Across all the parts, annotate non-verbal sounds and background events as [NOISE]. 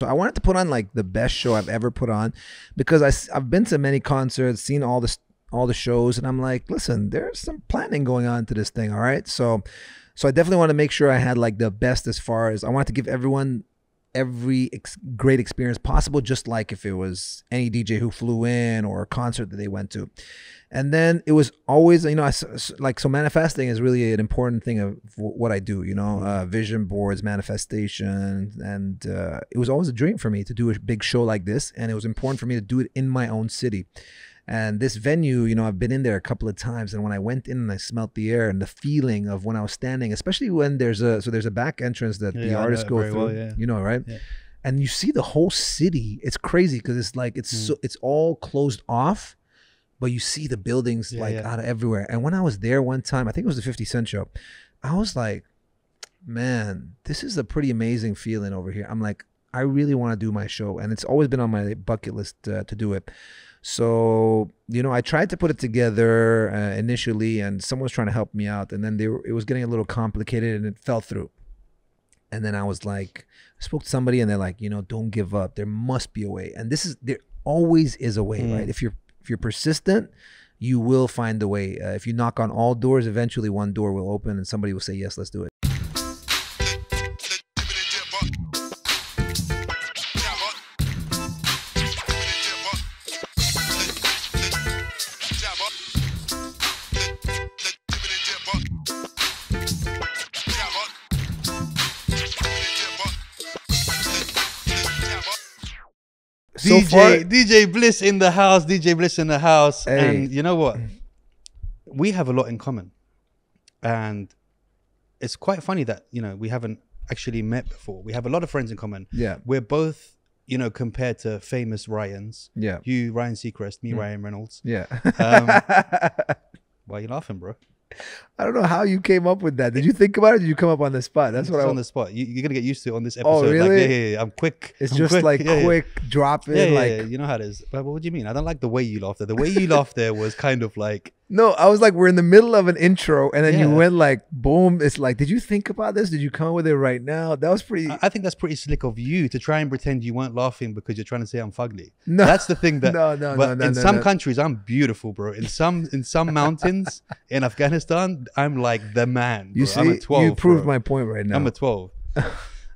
So I wanted to put on like the best show I've ever put on because I, have been to many concerts, seen all the all the shows, and I'm like, listen, there's some planning going on to this thing. All right, so so I definitely want to make sure I had like the best as far as I wanted to give everyone every ex- great experience possible, just like if it was any DJ who flew in or a concert that they went to. And then it was always, you know, I, like, so manifesting is really an important thing of what I do, you know, uh, vision boards, manifestation. And uh, it was always a dream for me to do a big show like this. And it was important for me to do it in my own city. And this venue, you know, I've been in there a couple of times, and when I went in and I smelt the air and the feeling of when I was standing, especially when there's a so there's a back entrance that Yeah, the artists go through, well, yeah. you know, right? Yeah. And you see the whole city. It's crazy because it's like it's Mm. so it's all closed off, but you see the buildings like out of everywhere. And when I was there one time, I think it was the 50 Cent show, I was like, man, this is a pretty amazing feeling over here. I'm like, I really want to do my show, and it's always been on my bucket list uh, to do it. So you know, I tried to put it together uh, initially, and someone was trying to help me out, and then they were, it was getting a little complicated, and it fell through. And then I was like, I spoke to somebody, and they're like, you know, don't give up. There must be a way, and this is there always is a way, Mm. right? If you're if you're persistent, you will find a way. Uh, if you knock on all doors, eventually one door will open, and somebody will say, yes, let's do it. So DJ far, DJ Bliss in the house. DJ Bliss in the house. Hey. And you know what? We have a lot in common, and it's quite funny that you know we haven't actually met before. We have a lot of friends in common. yeah, We're both, you know, compared to famous Ryans. yeah, You, Ryan Seacrest, Mm. me, Ryan Reynolds. yeah. Um, [LAUGHS] Why are you laughing, bro? I don't know how you came up with that. Did you think about it? Or did you come up on the spot? That's what It's I. on the spot. You, you're gonna get used to it on this Oh, episode. Like, really? yeah, yeah, yeah. I'm quick. It's I'm just quick. like [LAUGHS] Yeah, yeah. quick drop in, Yeah, yeah, like yeah, you know how it is. But what do you mean? I don't like the way you laughed there. The way you laughed there was kind of like, no. I was like, we're in the middle of an intro, and then you went like, boom. It's like, did you think about this? Did you come up with it right now? That was pretty. I I think that's pretty slick of you to try and pretend you weren't laughing because you're trying to say I'm fugly. no, That's the thing [LAUGHS] that. no, no, but no, no, in no, some countries, I'm beautiful, bro. In some in some mountains [LAUGHS] in Afghanistan, I'm like the man. You see, I'm a 12. you proved bro. my point right now. I'm a 12. [LAUGHS]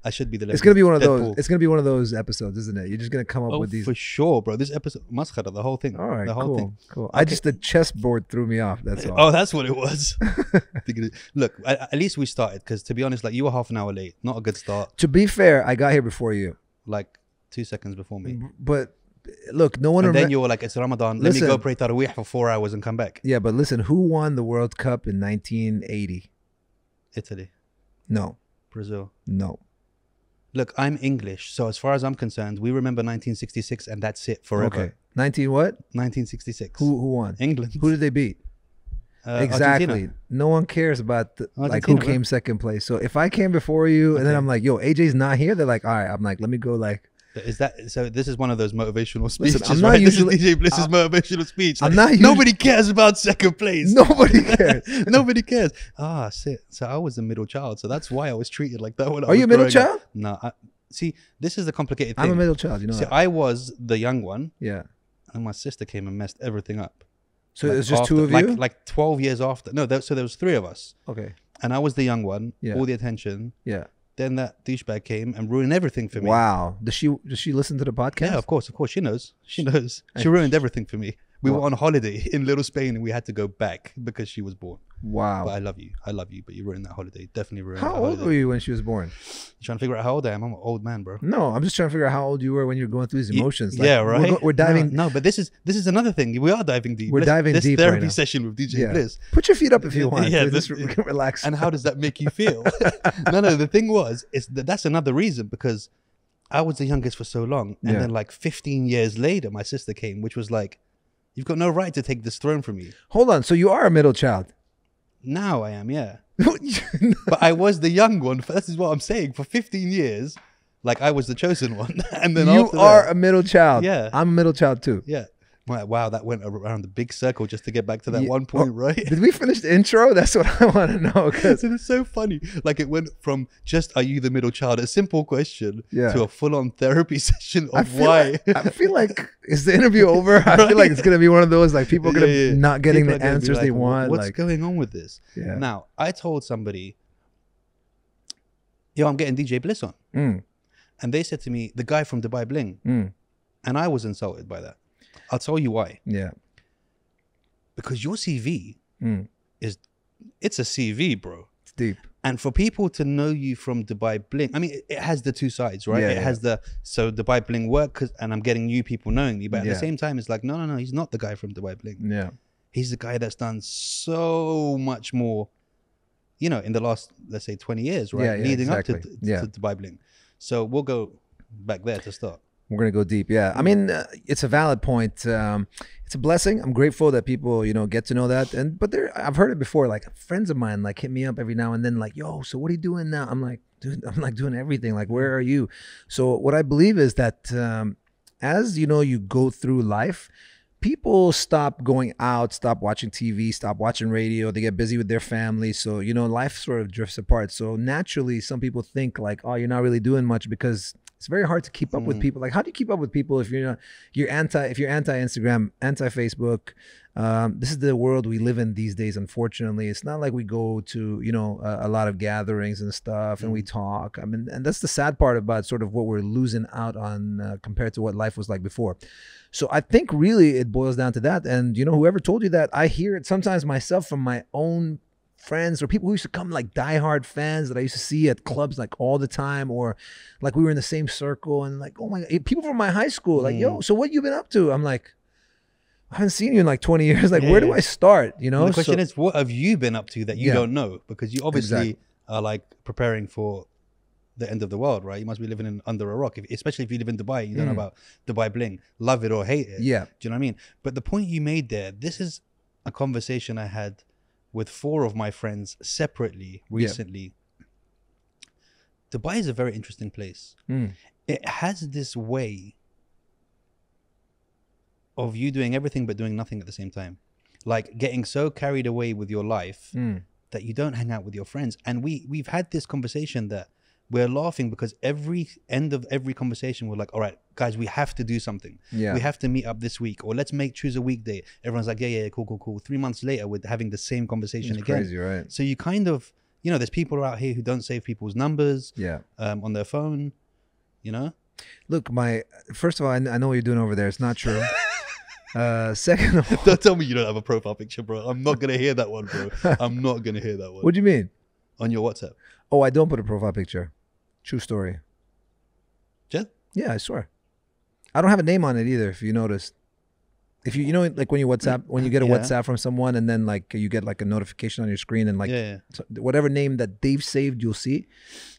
I should be the. it's gonna be one of those. It's gonna be one of those episodes, isn't it? You're just gonna come up Oh, with these. for sure, bro. This episode, maskhara, the whole thing. All right, the whole cool, thing. cool. I just the chessboard threw me off. That's all. [LAUGHS] Oh, that's what it was. [LAUGHS] Look, at, at least we started because to be honest, like you were half an hour late. Not a good start. To be fair, I got here before you, Like two seconds before me. but look, no one. And then you were like, "It's Ramadan. Let me go pray Taraweeh for four hours and come back." yeah, but listen, who won the World Cup in 1980? Italy, No, Brazil. no. Look, I'm English, so as far as I'm concerned, we remember 1966, and that's it forever. Okay, 19 what? 1966. Who who won? England. Who did they beat? Uh, exactly. Argentina. No one cares about the, like who came second place. So if I came before you and then I'm like, yo, AJ's not here, they're like, all right. I'm like, let me go. Like, Is that so? This is one of those motivational Listen, speeches, I'm not right? usually- [LAUGHS] this is DJ Bliss's motivational speech. I'm not usually- nobody cares about second place. nobody [LAUGHS] cares. Nobody cares. Ah, shit. So I was the middle child, so that's why I was treated like that. When I Are you a middle child? No. I, see, this is the complicated thing. I'm a middle child. You know See, that. I was the young one, yeah. and my sister came and messed everything up. So Like, it's just two after- of like, you. Like twelve years after. No, there, so there was three of us, okay. and I was the young one. Yeah. All the attention. Yeah. Then that douchebag came and ruined everything for me. Wow. Does she does she listen to the podcast? Yeah, of course, of course. She knows. She knows. She [LAUGHS] ruined everything for me. We were on holiday in Little Spain and we had to go back because she was born. Wow. But I love you. I love you, but you ruined that holiday. Definitely ruined How old holiday. were you when she was born? You trying to figure out how old I am? I'm an old man, bro. No, I'm just trying to figure out how old you were when you were going through these emotions. Like, yeah, we're right. go- We're, diving. No, no, but this is this is another thing. We are diving deep. We're Let's- diving this deep right therapy now. session with DJ Yeah. Bliss. Put your feet up if you [LAUGHS] want. Yeah, just we can relax. And how does that make you feel? [LAUGHS] [LAUGHS] no, no. The thing was, is that that's another reason because I was the youngest for so long, and Yeah. then like 15 years later, my sister came, which was like, "You've got no right to take this throne from me." Hold on. So you are a middle child. Now I am, yeah. [LAUGHS] [LAUGHS] But I was the young one. This is what I'm saying. For 15 years, like I was the chosen one, [LAUGHS] and then you after are that, a middle child. Yeah. I'm a middle child too. yeah. Like, wow, that went around the big circle just to get back to that Yeah. one point, right? Did we finish the intro? That's what I want to know. [LAUGHS] Because it's so funny. Like it went from just "Are you the middle child?" a simple question Yeah. to a full-on therapy [LAUGHS] session I of feel why. Like, I feel like is the interview [LAUGHS] over? I feel like it's gonna be one of those like people are gonna Yeah, yeah. not getting People the answers they want. What's like, going on with this? yeah. Now, I told somebody, "Yo, I'm getting DJ Bliss on," Mm, and they said to me, "The guy from Dubai Bling," mm, and I was insulted by that. I'll tell you why. yeah. Because your CV Mm, is, it's a CV, bro. it's deep. and for people to know you from Dubai Bling, I mean, it, has the two sides, right? Yeah, it yeah. has the so Dubai Bling work, 'cause- and I'm getting new people knowing me, but at Yeah. the same time, it's like, no, no, no, he's not the guy from Dubai Bling. Yeah. He's the guy that's done so much more, you know, in the last let's say 20 years, right? Leading up exactly. to, Yeah. to Dubai Bling. So we'll go back there to start. We're gonna go deep. Yeah, I mean, uh, it's a valid point. Um, it's a blessing. I'm grateful that people, you know, get to know that. And but there, I've heard it before. Like friends of mine, like hit me up every now and then, like, "Yo, so what are you doing now?" I'm like, "Dude, [LAUGHS] I'm like doing everything. Like, where are you?" So what I believe is that um, as you know, you go through life. People stop going out, stop watching TV, stop watching radio. They get busy with their family. So, you know, life sort of drifts apart. So, naturally, some people think, like, oh, you're not really doing much because it's very hard to keep up with Mm. people. Like, how do you keep up with people if you're not, you're anti, if you're anti Instagram, anti Facebook? Um, this is the world we live in these days. Unfortunately, it's not like we go to, you know, a, a lot of gatherings and stuff and we talk. I mean, and that's the sad part about sort of what we're losing out on uh, compared to what life was like before. So I think really it boils down to that. And you know, whoever told you that, I hear it sometimes myself from my own friends or people who used to come like diehard fans that I used to see at clubs like all the time, or like we were in the same circle and like, oh my god, people from my high school, like, yo, so what you been up to? I'm like, I haven't seen you in like 20 years. [LAUGHS] Like, Yeah, where do. I start? You know? And the question So- is, what have you been up to that you Yeah. don't know? Because you obviously Exactly. are like preparing for the end of the world, right? You must be living in under a rock, if, especially if you live in Dubai. You don't know Mm. about Dubai bling, love it or hate it. yeah. Do you know what I mean? But the point you made there, this is a conversation I had with four of my friends separately recently. Dubai is a very interesting place. Mm. It has this way of you doing everything but doing nothing at the same time. Like getting so carried away with your life Mm. that you don't hang out with your friends. And we we've had this conversation that we're laughing because every end of every conversation we're like, all right, guys, we have to do something. Yeah. We have to meet up this week, or let's make choose a weekday. Everyone's like, yeah, yeah, cool, cool, cool. Three months later, we're having the same conversation It's again. crazy, right? So you kind of, you know, there's people out here who don't save people's numbers Yeah. um, on their phone. You know, Look, my first of all, I, I know what you're doing over there. It's not true. [LAUGHS] uh, second of all, don't tell me you don't have a profile picture, bro. I'm not gonna hear that one, bro. I'm not gonna hear that one [LAUGHS] what do you mean? on your WhatsApp. Oh, I don't put a profile picture. True story. Just Yeah, I swear. I don't have a name on it either. If you noticed, if you you know like when you WhatsApp when you get a Yeah. WhatsApp from someone and then like you get like a notification on your screen and like yeah, yeah. whatever name that they've saved, you'll see.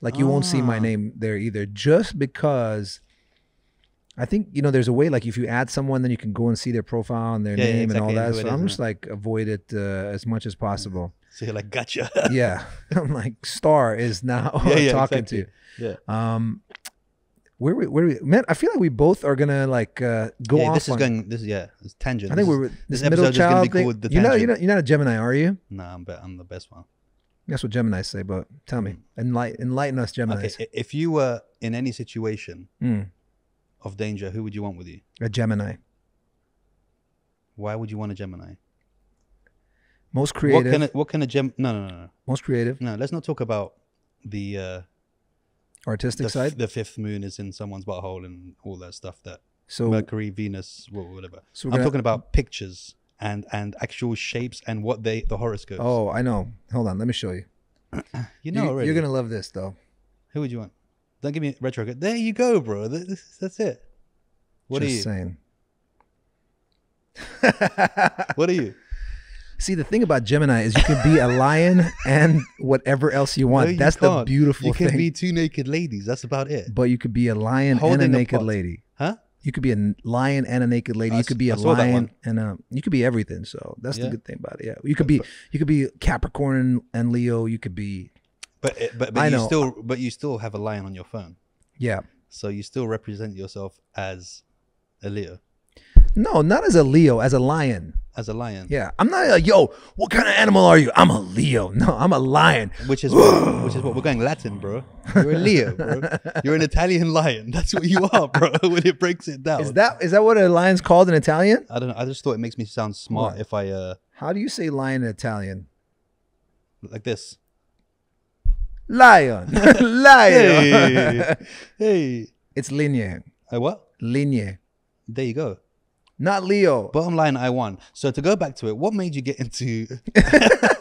Like you won't see my Ah. name there either, just because. I think you know there's a way like if you add someone, then you can go and see their profile and their Yeah, yeah, name and all that. So I'm just like avoid it uh, as much as possible. [LAUGHS] So you're like, gotcha. yeah, [LAUGHS] I'm like Star is now [LAUGHS] Yeah, yeah, talking exactly. to you. yeah. Um, where we, where we, man, I feel like we both are gonna like uh, go yeah, off. this is on- going. This is yeah. It's tangent. I think This we're this this episode middle child be thing. called you're not, you're not, you're not a Gemini, are you? Nah, I'm, be- I'm the best one. That's what Gemini say. But tell me, enlighten, enlighten us, Gemini. Okay, if you were in any situation Mm, of danger, who would you want with you? a Gemini, Why would you want a Gemini? Most What creative, can a, what can a gem? No, no, no, no. most creative, No, let's not talk about the uh, artistic the, side. the fifth moon is in someone's butthole and all that stuff. That so, Mercury, Venus, whatever. so I'm gonna, talking about pictures and and actual shapes and what they the horoscopes. Oh, I know. Hold on, let me show you. [CLEARS THROAT] you know you, already. are gonna love this though. Who would you want? Don't give me retro. There you go, bro. Th- this- that's it. What Just are you? saying. What are you? [LAUGHS] See, the thing about Gemini is you can be a lion and whatever else you want. No, you That's the can't. beautiful You can thing. be two naked ladies. That's about it. but you could be a lion and a Holding a naked lady. Huh? You could be a lion and a naked lady. I You could be a lion and a. You could be everything. So that's the good thing about it. Yeah, you could be. You could be Capricorn and, Leo. You could be. But but I but you know. still but you still have a lion on your phone. Yeah. So you still represent yourself as a Leo. No, not as a Leo, as a lion. As a lion. Yeah, I'm not like, yo, what kind of animal are you? I'm a Leo. No, I'm a lion. Which is what, [GASPS] which is what we're going Latin, bro. You're a Leo, bro. [LAUGHS] You're an Italian lion. That's what you are, bro. [LAUGHS] when it breaks it down. Is that is that what a lion's called in Italian? I don't know. I just thought it makes me sound smart What? if I uh How do you say lion in Italian? like this. Lion, [LAUGHS] lion. Hey, hey. it's linea, Uh, what? linea, There you go. Not Leo. Bottom line, I won. So to go back to it, what made you get into? [LAUGHS]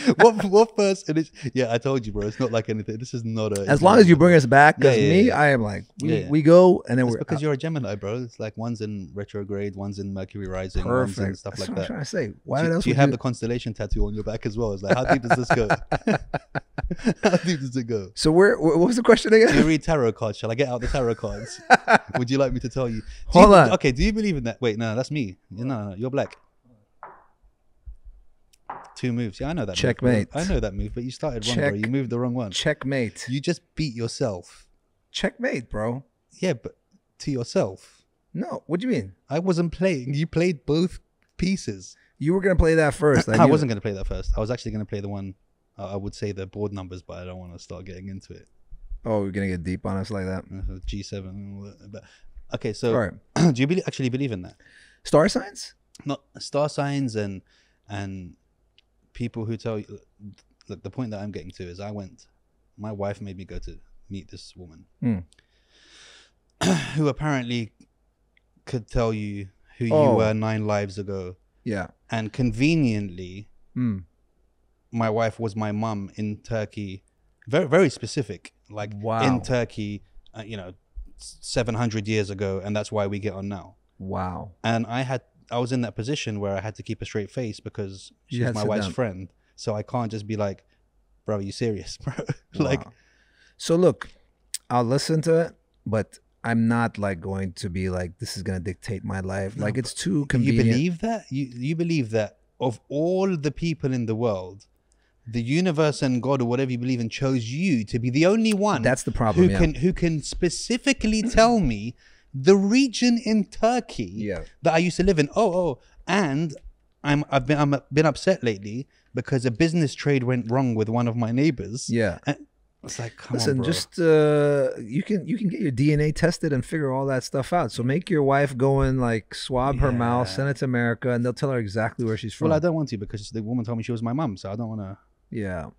[LAUGHS] what what first? And it's, yeah, I told you, bro. It's not like anything. This is not a. as long as you bring us back, because Yeah, yeah, me, yeah. I am like we, we go and then It's we're because you're a Gemini, bro. It's like one's in retrograde, one's in Mercury rising, one's in perfect. stuff That's like what I'm trying to say. Why do, else do you have the constellation tattoo on your back as well? It's like, how deep does this go? [LAUGHS] [LAUGHS] how deep does it go? So where? What was the question again? Do you read tarot cards? Shall I get out the tarot cards? Would you like me to tell you? Do Hold you- on. Okay, do you believe in that? Wait, no, that's me. No, no, no, you're black. Two moves. Yeah, I know that. Checkmate. Move. I know that move, but you started wrong, Check. bro. You moved the wrong one. Checkmate. You just beat yourself. Checkmate, bro. Yeah, but to yourself. No, what do you mean? I wasn't playing. You played both pieces. You were gonna play that first. [CLEARS THROAT] I knew wasn't going to play that first. I was actually going to play the one. Uh, I would say the board numbers, but I don't want to start getting into it. Oh, we're gonna get deep on us like that. Uh, G7 and all that. But okay, so All right. [CLEARS THROAT] do you believe, actually believe in that? Star signs? Not star signs and and people who tell you. Look, the point that I'm getting to is I went. My wife made me go to meet this woman, Hmm. [CLEARS THROAT] who apparently could tell you who you Oh. were nine lives ago, Yeah. and conveniently, Hmm. my wife was my mum in Turkey. Very very specific, like Wow. in Turkey, uh, you know, seven hundred years ago, and that's why we get on now. Wow. and I had I was in that position where I had to keep a straight face because she's my wife's down. friend. So I can't just be like, "Bro, are you serious, [LAUGHS] bro?" like, Wow. So look, I'll listen to it, but I'm not like going to be like this is gonna dictate my life. No, like it's too convenient. you believe that? You you believe that of all the people in the world, the universe and God or whatever you believe in chose you to be the only one That's the problem. who yeah. can who can specifically tell me the region in Turkey Yeah. that I used to live in. Oh, oh, and I'm I've been I'm been upset lately because a business trade went wrong with one of my neighbors. yeah. And it's like, come Listen, on, bro. just uh, you can you can get your DNA tested and figure all that stuff out. So make your wife go and like swab her mouth, send it to America, and they'll tell her exactly where she's from. well, I don't want to because the woman told me she was my mum, so I don't want to. Yeah.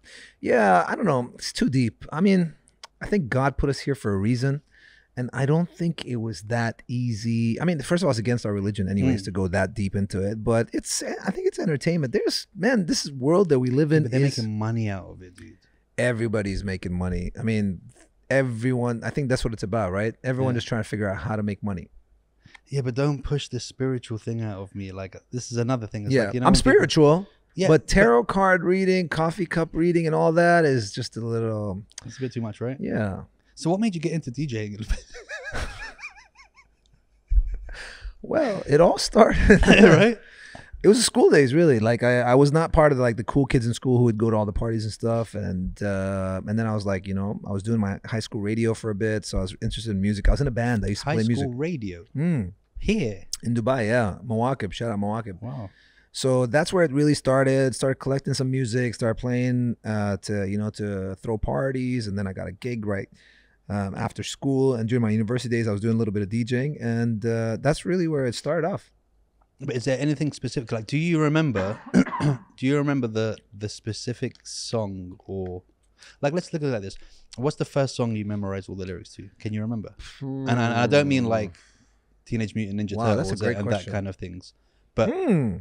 Yeah. I don't know. It's too deep. I mean, I think God put us here for a reason. And I don't think it was that easy. I mean, first of all, it's against our religion, anyways, Mm. to go that deep into it. But it's, I think it's entertainment. There's, man, this world that we live in But they're is making money out of it, dude. everybody's making money. I mean, everyone, I think that's what it's about, right? Everyone Yeah. just trying to figure out how to make money. Yeah, but don't push the spiritual thing out of me. Like this is another thing. It's yeah. like, you know, I'm when people- spiritual, Yeah, but tarot card reading, coffee cup reading, and all that is just a little, it's a bit too much, right? yeah. So what made you get into DJing? [LAUGHS] Well, it all started [LAUGHS] right? [LAUGHS] It was school days, really. Like I, I was not part of like the cool kids in school who would go to all the parties and stuff. And uh, and then I was like, you know, I was doing my high school radio for a bit, so I was interested in music. I was in a band. I used to play music. High play school music radio mm, here. in Dubai. Yeah, Mawakeb. Shout out Mawakeb. Wow. So that's where it really started. Started collecting some music. Started playing uh, to you know to throw parties, and then I got a gig right um, after school. And during my university days, I was doing a little bit of DJing, and uh, that's really where it started off. But is there anything specific? Like, do you remember? [COUGHS] do you remember the the specific song or, like, let's look at it like this. What's the first song you memorized all the lyrics to? Can you remember? And I, I don't mean like Teenage Mutant Ninja Wow, Turtles and that kind of things. But Hmm.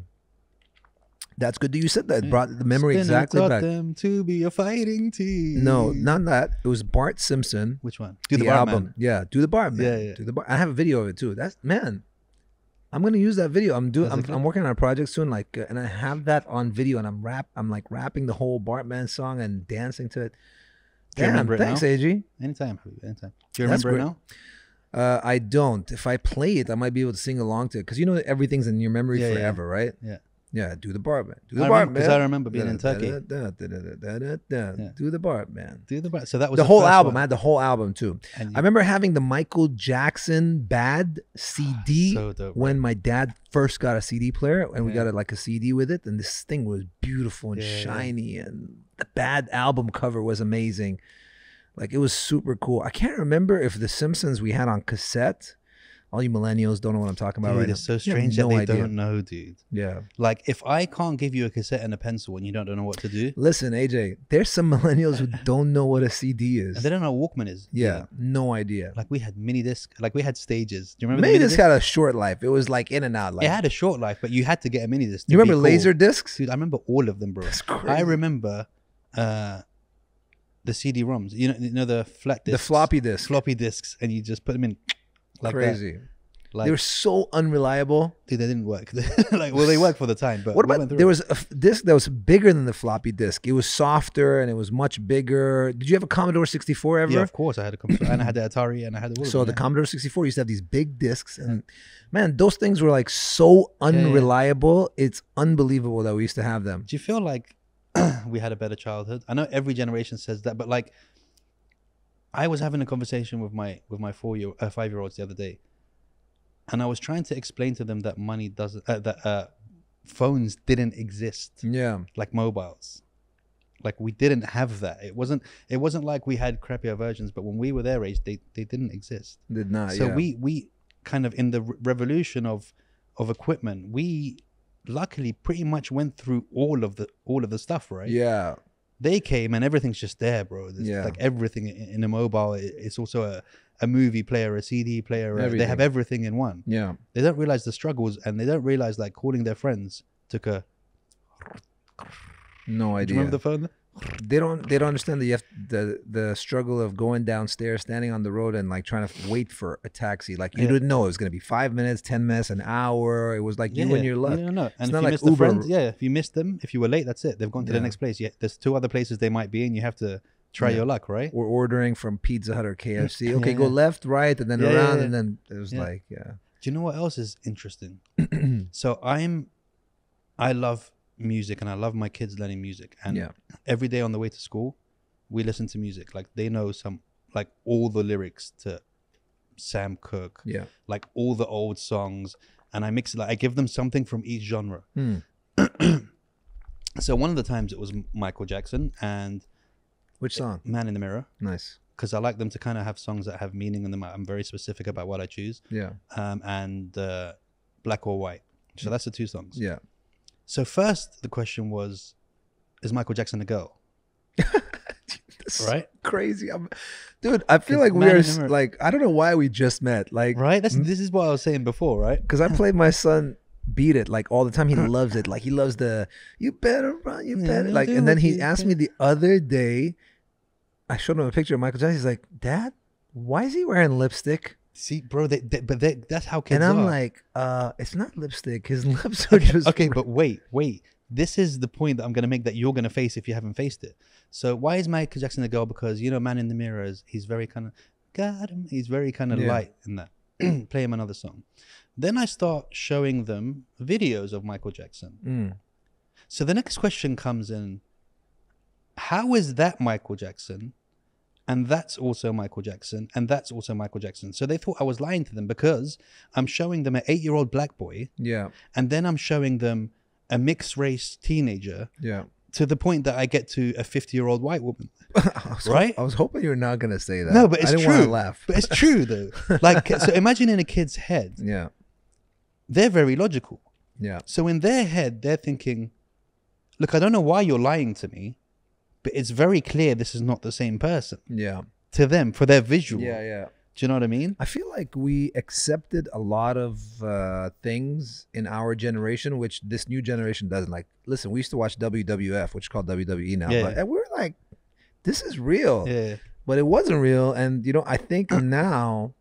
That's good that you said that. It brought the memory Spinner exactly back. them to be a fighting team. No, not that. It was Bart Simpson. Which one? Do the, the album. Yeah, do the bar, man. Yeah, yeah. Do the bar. I have a video of it too. That's man. I'm gonna use that video. I'm doing. I'm. I'm working on a project soon, like, uh, and I have that on video, and I'm rap. I'm like rapping the whole Bartman song and dancing to it. Do you Damn, remember it thanks, now? AJ. Anytime, anytime. Do you remember it now? Uh, I don't. If I play it, I might be able to sing along to it because you know everything's in your memory Yeah, yeah, forever, right? yeah. Yeah, do the Bartman. Do the I bar remember- 'cause. I remember being in Turkey. Do the bar man. Do the bar- so that was The whole album. one. I had the whole album too. And I remember having the Michael Jackson Bad [SIGHS] CD so dope. when my dad first got a CD player and we got a, like a CD with it and this thing was beautiful and Yeah, yeah. shiny and the Bad album cover was amazing. Like it was super cool. I can't remember if the Simpsons we had on cassette. All you millennials don't know what I'm talking about Dude, right it's now. so strange no that they idea. don't know, dude. Yeah. Like, if I can't give you a cassette and a pencil and you don't, don't know what to do, Listen, AJ, there's some millennials who [LAUGHS] don't know what a CD is. and they don't know what Walkman is. Yeah, no idea. Like we had mini disc, like we had stages. Do you remember? mini disc? had a short life. It was like in and out. Like it had a short life, but you had to get a mini disc. you remember cool. laser discs? Dude, I remember all of them, bro. That's crazy. I remember uh, the CD-ROMs. You know, you know the flat the floppy disk. floppy discs, and you just put them in like that. Crazy. Like, they were so unreliable. dude, they didn't work. [LAUGHS] like, well, they worked for the time, but What about there was a disc that was bigger than the floppy disk? It was softer and it was much bigger. Did you have a Commodore 64 ever? Yeah, of course, I had a Commodore, and I had the Atari, and I had the. So the yeah. Commodore 64 used to have these big discs, and man, those things were like so yeah. unreliable. It's unbelievable that we used to have them. Do you feel like [CLEARS THROAT] we had a better childhood? I know every generation says that, but like, I was having a conversation with my with my four year uh, five year olds the other day, and I was trying to explain to them that money doesn't uh, that uh, phones didn't exist Yeah, like mobiles. Like we didn't have that. It wasn't. It wasn't like we had crappier versions. But when we were their age, they they didn't exist. did not. so yeah. we we kind of in the re- revolution of of equipment, we luckily pretty much went through all of the all of the stuff. Right yeah, they came and everything's just there, bro. There's Yeah. Like everything in, in a mobile, it's also a, a movie player, a CD player. uh, They have everything in one. yeah. They don't realize the struggles and they don't realize like calling their friends took a. No idea. Do you remember the phone? They don't they don't understand the the the struggle of going downstairs standing on the road and like trying to wait for a taxi like you Yeah. didn't know it was going to be five minutes ten minutes an hour it was like yeah, you and your luck No, no, no. And if you like the Uber. friends, yeah, if you missed them, if you were late, that's it. They've gone to Yeah. the next place. Yeah, there's two other places they might be in. You have to try Yeah. your luck, right? we're ordering from pizza hut or mm. kfc [LAUGHS] okay Yeah, go left right and then Yeah, yeah, around yeah. and then it was Yeah. like yeah Do you know what else is interesting? [CLEARS THROAT] so I'm, I love music and I love my kids learning music. And yeah every day on the way to school, we listen to music. Like they know some, like all the lyrics to Sam Cooke, yeah like all the old songs, and I mix it. Like I give them something from each genre. Hmm. So one of the times it was Michael Jackson and which song Man in the Mirror nice because I like them to kind of have songs that have meaning in them. I'm very specific about what I choose. yeah Um, and uh, Black or White. So that's the two songs. yeah So first the question was, is Michael Jackson a girl? [LAUGHS] This Right. crazy I'm, dude i feel It's like we are in the s- Mirror. like i don't know why we just met like Right. That's this is what I was saying before, right? because I played my son beat it like all the time. He [LAUGHS] loves it. Like he loves the you better run, you better you like. And then he you asked me the other day. I showed him a picture of Michael Jackson. He's like, "Dad, why is he wearing lipstick?" See, bro, they, they, but they, that's how kids and I'm are. like, "Uh, it's not lipstick. His [LAUGHS] lips are just okay, but wait, wait. This is the point that I'm going to make that you're going to face if you haven't faced it. So why is Michael Jackson a girl? Because you know, Man in the Mirror is he's very kind of God. him. He's very kind of Yeah. light in that. [CLEARS THROAT] Play him another song. Then I start showing them videos of Michael Jackson. Mm, So the next question comes in: How is that Michael Jackson? And that's also Michael Jackson, and that's also Michael Jackson. So they thought I was lying to them because I'm showing them an eight-year-old black boy yeah, and then I'm showing them a mixed race teenager yeah." to the point that I get to a 50 year old white woman. [LAUGHS] I was Right? I was hoping you were not gonna say that. No, but it's I didn't true. want to laugh. But it's true though. [LAUGHS] Like, so imagine in a kid's head, yeah, they're very logical. yeah, So in their head, they're thinking, look, I don't know why you're lying to me, but it's very clear this is not the same person yeah, to them for their visual. yeah, yeah. Do you know what I mean? I feel like we accepted a lot of uh, things in our generation, which this new generation doesn't. Like, listen, we used to watch WWF, which is called WWE now, Yeah, but yeah. and we're like, this is real, Yeah. but it wasn't real. And you know, I think [CLEARS THROAT] now,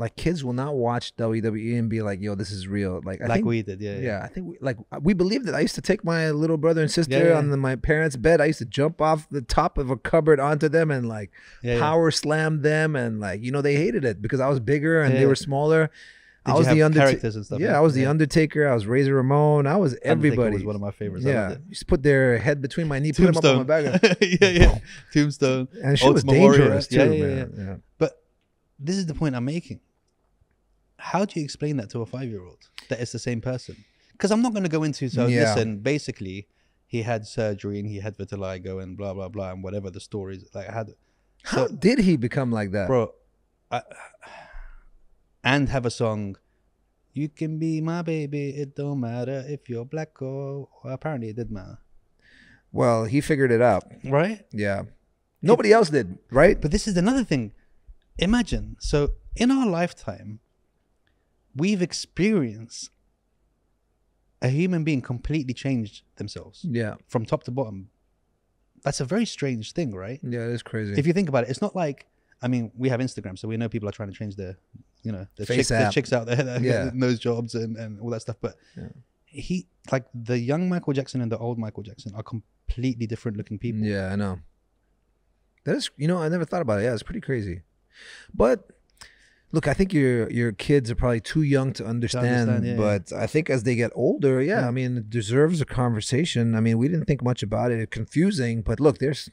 like, kids will not watch WWE and be like, "Yo, this is real." Like, I like think, we did. Yeah. yeah, I think we, like we believed it. I used to take my little brother and sister Yeah, yeah. on the, my parents' bed. I used to jump off the top of a cupboard onto them and like Yeah, yeah. power slam them and like you know they hated it because I was bigger and they Yeah. were smaller. I was the Undertaker. characters and stuff? Yeah, I was the Undertaker. I was Razor Ramon. I was Undertaker everybody. was one of my favorites. Yeah, loved it. used to put their head between my knee, put them up on my Tombstone. back, [LAUGHS] yeah, yeah. Tombstone. and she was dangerous too, Yeah, yeah, man. Yeah. But this is the point I'm making. How do you explain that to a five year old that it's the same person? Because I'm not going to go into so Yeah. listen. Basically, he had surgery and he had vitiligo and blah blah blah and whatever the stories like I had. How So, did he become like that? bro, I, and have a song. You can be my baby. It don't matter if you're black or. Well, apparently, it did matter, Well, he figured it out. right? Yeah. Nobody else did, right? But this is another thing. Imagine, so in our lifetime, we've experienced a human being completely change themselves Yeah. from top to bottom. That's a very strange thing, right? Yeah, it is crazy. If you think about it, it's not like I mean, we have Instagram, so we know people are trying to change their, you know, the chicks, the chicks out there that Yeah. [LAUGHS] nose jobs and, and all that stuff. But Yeah. he, like the young Michael Jackson and the old Michael Jackson, are completely different looking people. Yeah, I know. That is, you know, I never thought about it. Yeah, it's pretty crazy. But look, I think your your kids are probably too young to understand. understand, yeah, yeah. but I think as they get older, yeah, Yeah. I mean, it deserves a conversation. I mean, we didn't think much about it. It's confusing, but look, there's,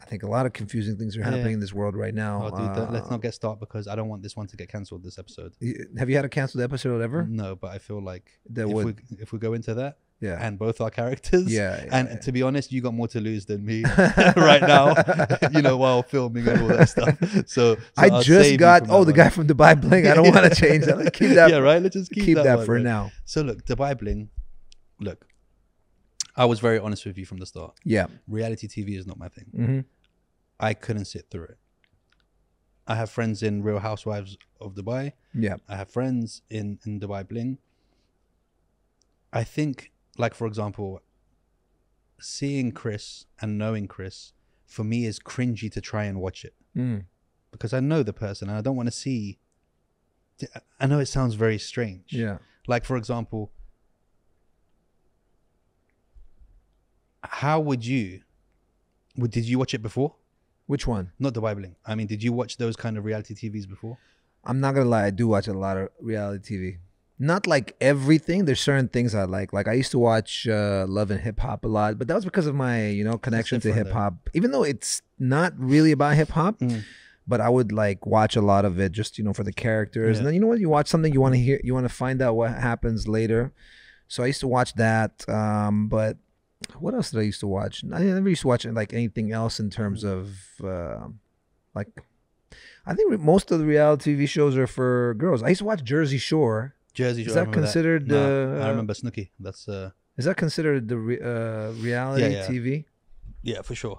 I think a lot of confusing things are Yeah. happening in this world right now. Oh, dude, don't- let's Uh, not get started because I don't want this one to get cancelled. This episode. Have you had a canceled episode ever? No, but I feel like That if would, we if we go into that yeah, and both our characters, yeah, yeah, and yeah. to be honest, you got more to lose than me [LAUGHS] right now. [LAUGHS] you know, while filming and all that stuff. [LAUGHS] So, so I I'll just got oh the one. guy from Dubai Bling. I don't want to change that. Let's keep that. yeah, right. Let's just keep, keep, that, one, for right? now. So look, Dubai Bling. Look, I was very honest with you from the start. Yeah. Reality TV is not my thing. hmm I couldn't sit through it. I have friends in Real Housewives of Dubai. Yeah. I have friends in in Dubai Bling. I think, like for example, seeing Chris and knowing Chris for me is cringy to try and watch it Mm. because I know the person and I don't want to see. I know it sounds very strange. Yeah. Like for example, how would you? Did you watch it before? Which one? Not the Bling. I mean, did you watch those kind of reality TVs before? I'm not gonna lie, I do watch a lot of reality TV. Not like everything. There's certain things I like. Like I used to watch uh, Love and Hip Hop a lot, but that was because of my you know connection to hip hop. Even though it's not really about hip hop, Mm. but I would like watch a lot of it just you know for the characters. Yeah. And then you know what, you watch something you want to hear, you want to find out what happens later. So I used to watch that. Um, but what else did I used to watch? I never used to watch like anything else in terms of uh, like. I think most of the reality TV shows are for girls. I used to watch Jersey Shore. Jersey Is Shore. I that considered? No, uh, I remember Snooki. That's uh, Is that considered the re- uh, reality Yeah, yeah. TV? yeah, for sure.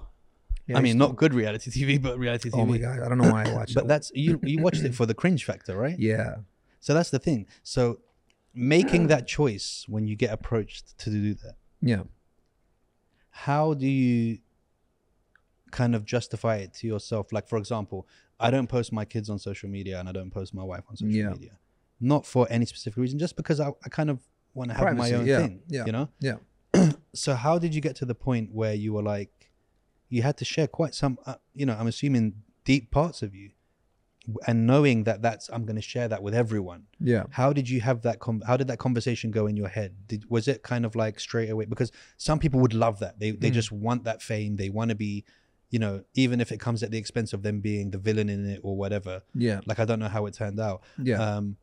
Yeah, I mean, not good reality TV, [LAUGHS] but reality TV. Oh my god, I don't know why I [COUGHS] watched it. But it. that's you. You watched it for the cringe factor, right? [COUGHS] Yeah, So that's the thing. So making that choice when you get approached to do that, yeah. how do you kind of justify it to yourself? Like, for example, I don't post my kids on social media and I don't post my wife on social Yeah. media, not for any specific reason, just because I, I kind of want to have Privacy, my own yeah, thing. yeah. You know. Yeah. [CLEARS THROAT] So how did you get to the point where you were like, you had to share quite some, uh, you know, I'm assuming deep parts of you, and knowing that that's I'm going to share that with everyone. Yeah. How did you have that? Com- how did that conversation go in your head? Did was it kind of like straight away? Because some people would love that. They they Mm. just want that fame. They want to be, you know, even if it comes at the expense of them being the villain in it or whatever. Yeah. Like I don't know how it turned out. Yeah. Um,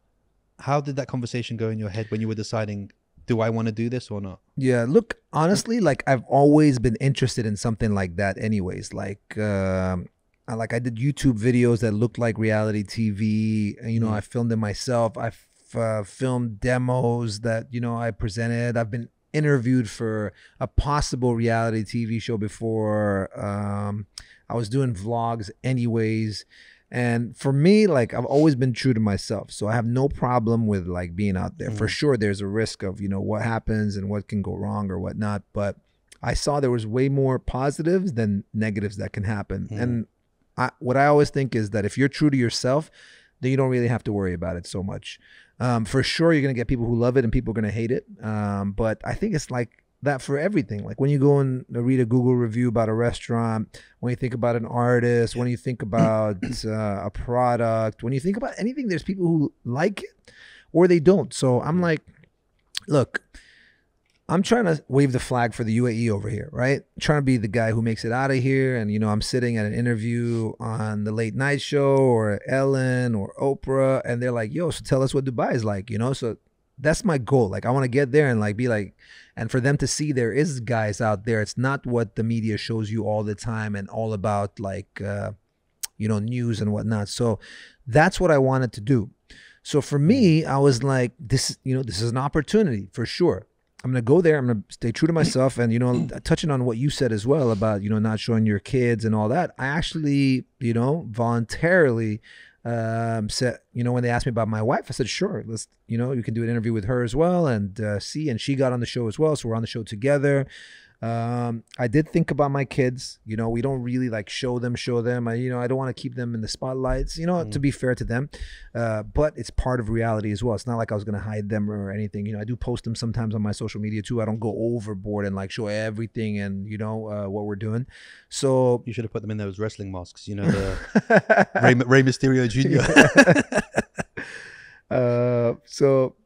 how did that conversation go in your head when you were deciding, do I want to do this or not? Yeah, look, honestly, like I've always been interested in something like that anyways. Like um I like I did YouTube videos that looked like reality TV. You know, Mm. I filmed it myself. I uh, filmed demos that, you know, I presented. I've been interviewed for a possible reality TV show before. Um I was doing vlogs anyways. And for me, like I've always been true to myself. So I have no problem with like being out there. For Mhm. sure there's a risk of, you know, what happens and what can go wrong or whatnot. But I saw there was way more positives than negatives that can happen. Mhm. And I, what I always think is that if you're true to yourself, then you don't really have to worry about it so much. Um, for sure, you're gonna get people who love it and people are gonna hate it. Um, but I think it's like that for everything. Like when you go and read a Google review about a restaurant, when you think about an artist, when you think about [CLEARS THROAT] uh, a product, when you think about anything, there's people who like it or they don't. So I'm like, look, I'm trying to wave the flag for the UAE over here, right? trying to be the guy who makes it out of here. And, you know, I'm sitting at an interview on the late night show or Ellen or Oprah, and they're like, yo, so tell us what Dubai is like, you know? So that's my goal. Like, I want to get there and, like, be like, and for them to see there is guys out there. It's not what the media shows you all the time and all about, like, uh, you know, news and whatnot. So that's what I wanted to do. So for me, I was like, this, you know, this is an opportunity for sure. I'm gonna go there. I'm gonna stay true to myself, and you know, touching on what you said as well about you know not showing your kids and all that. I actually, you know, voluntarily um, said, you know, when they asked me about my wife, I said, sure, let's, you know, you can do an interview with her as well, and uh, see. And she got on the show as well, so we're on the show together. Um, I did think about my kids. You know, we don't really like show them, show them. I, you know, I don't want to keep them in the spotlights. You know, to be fair to them, uh, but it's part of reality as well. It's not like I was gonna hide them or anything. You know, I do post them sometimes on my social media too. I don't go overboard and like show everything and you know uh, what we're doing. So You should have put them in those wrestling masks. You know, the [LAUGHS] Rey, Rey Mysterio Jr. [LAUGHS] uh, so,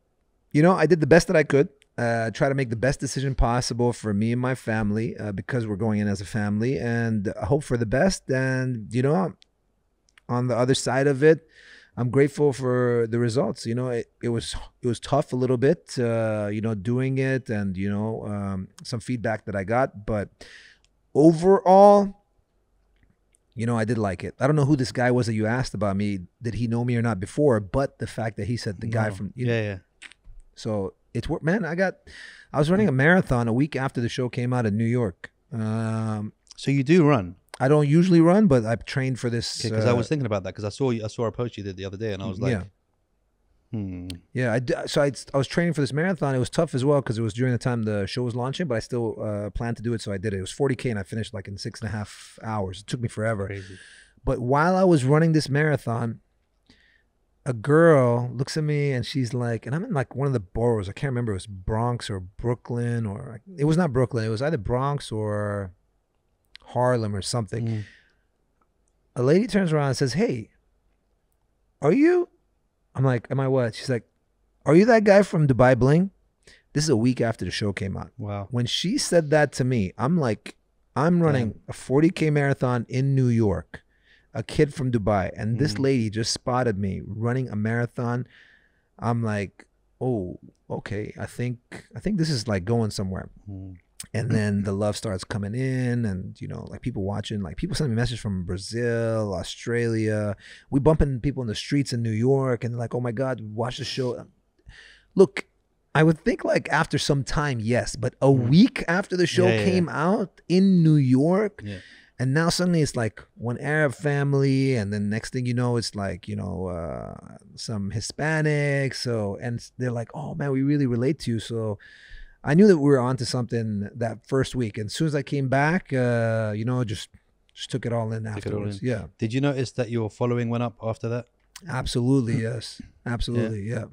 you know, I did the best that I could. Uh, try to make the best decision possible for me and my family uh, because we're going in as a family and hope for the best. And, you know, on the other side of it, I'm grateful for the results. You know, it, it was it was tough a little bit, uh, you know, doing it and, you know, um, some feedback that I got. But overall, you know, I did like it. I don't know who this guy was that you asked about me. Did he know me or not before? But the fact that he said the guy from you know, yeah, yeah. so it's wor- man. I got. I was running a marathon a week after the show came out in New York. Um, So you do run I don't usually run, but I've trained for this. because I uh, was thinking about that because I saw you, I saw a post you did the other day and I was like, yeah, hmm. yeah. I so I, I was training for this marathon. It was tough as well because it was during the time the show was launching, but I still uh, planned to do it, so I did it. It was 40k, and I finished like in six and a half hours. It took me forever. crazy. But while I was running this marathon, a girl looks at me and she's like, and I'm in like one of the boroughs. I can't remember. It was Bronx or Brooklyn or it was not Brooklyn. It was either Bronx or Harlem or something. Mm. A lady turns around and says, "Hey, are you?" I'm like, "Am I what?" She's like, "Are you that guy from Dubai Bling?" This is a week after the show came out. Wow. When she said that to me, I'm like, I'm running a 40k marathon in New York, a kid from Dubai, and this Mhm. lady just spotted me running a marathon. I'm like, oh, okay. I think I think this is like going somewhere. Mm. And then the love starts coming in, and you know, like people watching, like people sending me messages from Brazil, Australia. We bumping people in the streets in New York, and like, "Oh my God, watch the show." Look, I would think like after some time, yes, but a week after the show Mm. Yeah, yeah, yeah. came out in New York, Yeah. And now suddenly it's like one Arab family, and then next thing you know, it's like you know uh, some Hispanics. So and they're like, "Oh man, we really relate to you." So I knew that we were onto something that first week, and as soon as I came back, uh, you know, just just took it all in all afterwards. in. Yeah, Did you notice that your following went up after that? absolutely, [CLEARS THROAT] yes, absolutely, yeah.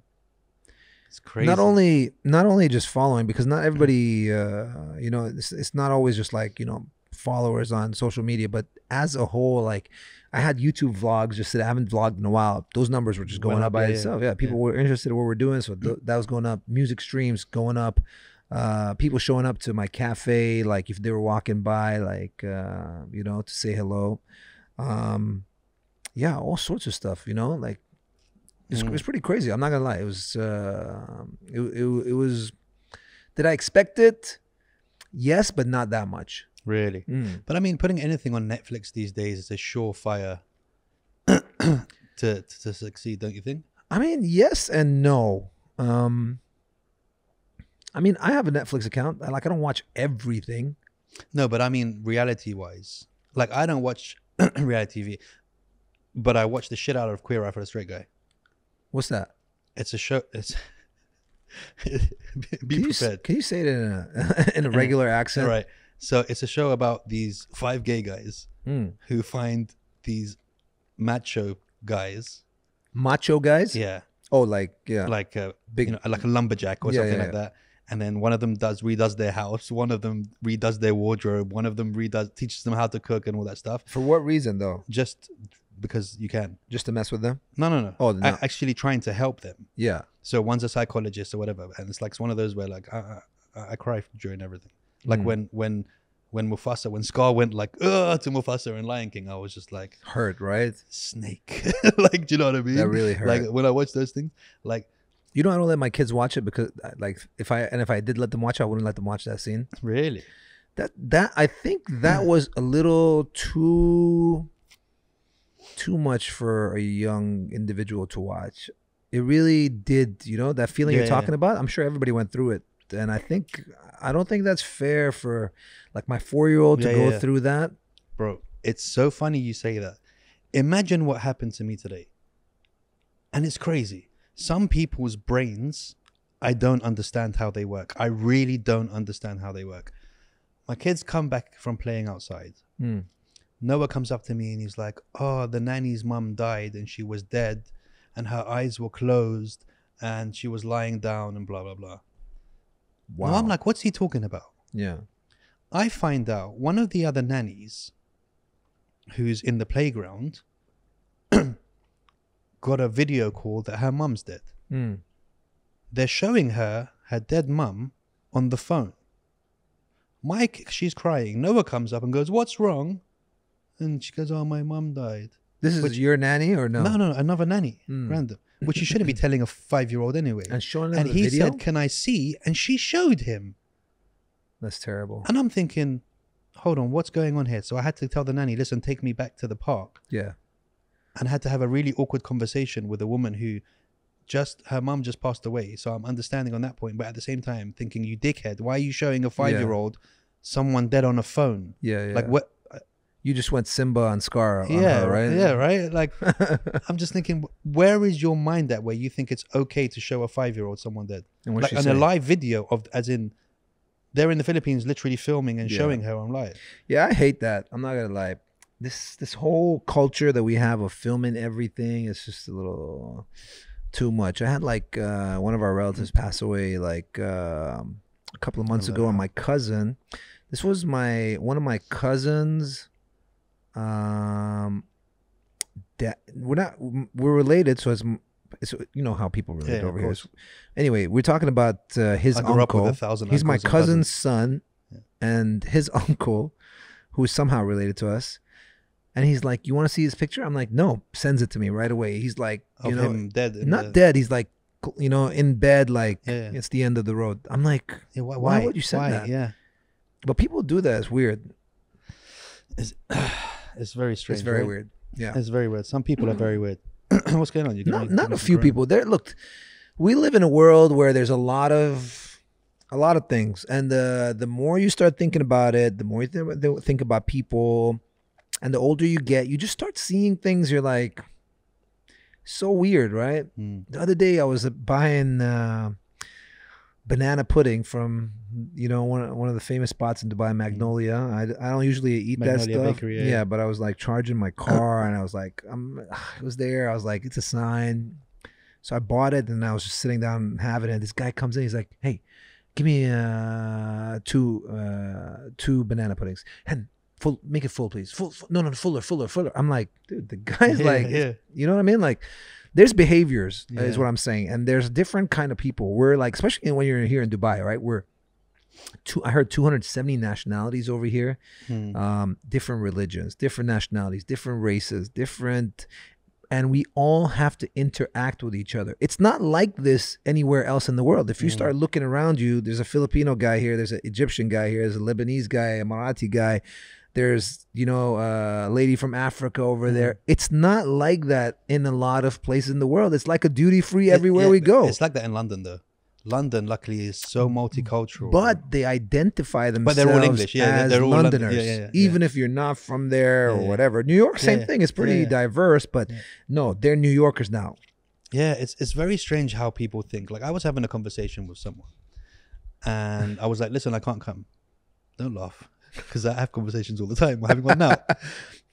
It's crazy. Not only not only just following because not everybody, uh, you know, it's, it's not always just like you know followers on social media, but as a whole, like I had YouTube vlogs just that I haven't vlogged in a while. Those numbers were just going up up, by yeah, yeah, itself. Yeah, people yeah. were interested in what we're doing, so th- that was going up. Music streams going up. Uh, people showing up to my cafe, like if they were walking by, like uh, you know, to say hello. Um, yeah, all sorts of stuff. You know, like it's, Mm. it was pretty crazy. I'm not gonna lie. It was uh, it, it it was. Did I expect it? Yes, but not that much. Really. Mm. But I mean, putting anything on Netflix these days is a surefire [COUGHS] to, to to succeed, don't you think? I mean, yes and no. Um, I mean, I have a Netflix account. I- Like, I don't watch everything. No, but I mean, reality wise, like I don't watch [COUGHS] reality TV, but I watch the shit out of Queer Eye for the Straight Guy. What's that? It's a show. It's [LAUGHS] be Can you, prepared. can you say it in a [LAUGHS] in a regular [COUGHS] accent? Right. So it's a show about these five gay guys Mm. who find these macho guys. Macho guys. Yeah. Oh, like yeah, Like a Big- you know, like a lumberjack or Yeah, something yeah, like yeah. that. and then one of them does redoes their house, one of them redoes their wardrobe, one of them redoes teaches them how to cook and all that stuff, For what reason though? just because you can. Just to mess with them? No, no, no. Oh, no. actually trying to help them. Yeah. So one's a psychologist or whatever, and it's like it's one of those where like I, I, I cry during everything. Like Mm. when when when Mufasa, when Scar went like ugh to Mufasa in Lion King, I was just like Hurt, right? snake. [LAUGHS] like, do you know what I mean? That really hurt. Like when I watch those things, like You know, I don't let my kids watch it because, uh, like, if I and if I did let them watch, it, I wouldn't let them watch that scene. really, That that I think that was a little too too much for a young individual to watch. It really did, you know, that feeling Yeah, you're yeah. talking about. I'm sure everybody went through it, and I think I don't think that's fair for like my four year old to Yeah, go yeah, through that. bro, it's so funny you say that. Imagine what happened to me today, and it's crazy. Some people's brains, I don't understand how they work. I really don't understand how they work. My kids come back from playing outside. Hmm. Noah comes up to me and he's like, "Oh, the nanny's mum died and she was dead, and her eyes were closed and she was lying down and blah blah blah." Wow. Now I'm like, "What's he talking about?" yeah. I find out one of the other nannies, who's in the playground, [CLEARS THROAT] got a video call that her mum's dead. Hmm. They're showing her her dead mum on the phone. Mike, she's crying. Noah comes up and goes, "What's wrong?" And she goes, "Oh, my mum died." This is Which- your nanny or no? No, no, no another nanny, Hmm. random, which you shouldn't be [LAUGHS] telling a five-year-old anyway. And showing them And he video. said, "Can I see?" And she showed him. That's terrible. And I'm thinking, hold on, what's going on here? So I had to tell the nanny, listen, take me back to the park. Yeah. And had to have a really awkward conversation with a woman who just, her mum just passed away. So I'm understanding on that point. But at the same time, thinking, you dickhead, why are you showing a five year old someone dead on a phone? Yeah. Yeah. Like, what? You just went Simba on Scar. On yeah, her, right. Yeah, right? Like, [LAUGHS] I'm just thinking, where is your mind that way? you think it's okay to show a five year old someone dead? and like on a live video of, as in, they're in the Philippines literally filming and Yeah. showing her on live. Yeah, I hate that. I'm not gonna lie. This this whole culture that we have of filming everything is just a little too much. I had like uh, one of our relatives pass away like um, a couple of months ago, it and my cousin. This was my one of my cousins. Um, that we're not we're related, so it's, it's you know how people relate Yeah, over here. Anyway, we're talking about uh, his I grew up uncle. with a thousand He's my cousin's son, Yeah. and his [LAUGHS] uncle, who is somehow related to us. And he's like, "You want to see his picture?" I'm like, "No." Sends it to me right away. He's like, of "You know, him dead. not the- dead." He's like, you know, in bed, like Yeah. it's the end of the road. I'm like, why, Why why, would you send why? that? Yeah, but people do that. It's weird. it's, [SIGHS] it's very strange. it's very right? weird. Yeah. It's very weird. Some people are very weird. [CLEARS THROAT] What's going on? You not not a few people. There, look, we live in a world where there's a lot of a lot of things, and the the more you start thinking about it, the more you th- think about people, and the older you get, you just start seeing things. You're like, so weird, right? Mm. The other day, I was buying uh, banana pudding from you know one of- one of the famous spots in Dubai, Magnolia. I, I don't usually eat that stuff. Bakery, yeah, yeah, but I was like charging my [COUGHS] car, and I was like, I'm. [SIGHS] It was there. I was like, it's a sign. So I bought it, and I was just sitting down and having it. This guy comes in. He's like, "Hey, give me uh, two uh, two banana puddings and full. Make it full, please. Full, full. No, no, fuller, fuller, fuller." I'm like, dude, the [LAUGHS] guy's Yeah, like, yeah. you know what I mean? Like, there's behaviors is what I'm saying, and there's different kind of people. We're like, especially when you're here in Dubai, right? We're two. I heard 270 nationalities over here Hmm. um, different religions, different nationalities, different races, different, and we all have to interact with each other. It's not like this anywhere else in the world. If you Mm. start looking around you, there's a Filipino guy here, there's an Egyptian guy here, there's a Lebanese guy, a Marathi guy. There's, you know, a lady from Africa over Mm. there. It's not like that in a lot of places in the world. It's like a duty free everywhere yeah, we go. It's like that in London, though. London, luckily, is so multicultural. But they identify themselves But they're all English, yeah, they're- as they're all London- Londoners, yeah, yeah, yeah, even if you're not from there or whatever. New York, same thing. It's pretty diverse, but no, they're New Yorkers now. yeah, it's it's very strange how people think. Like I was having a conversation with someone, and I was like, "Listen, I can't come. Don't laugh, because I have conversations all the time. We're having one now." [LAUGHS]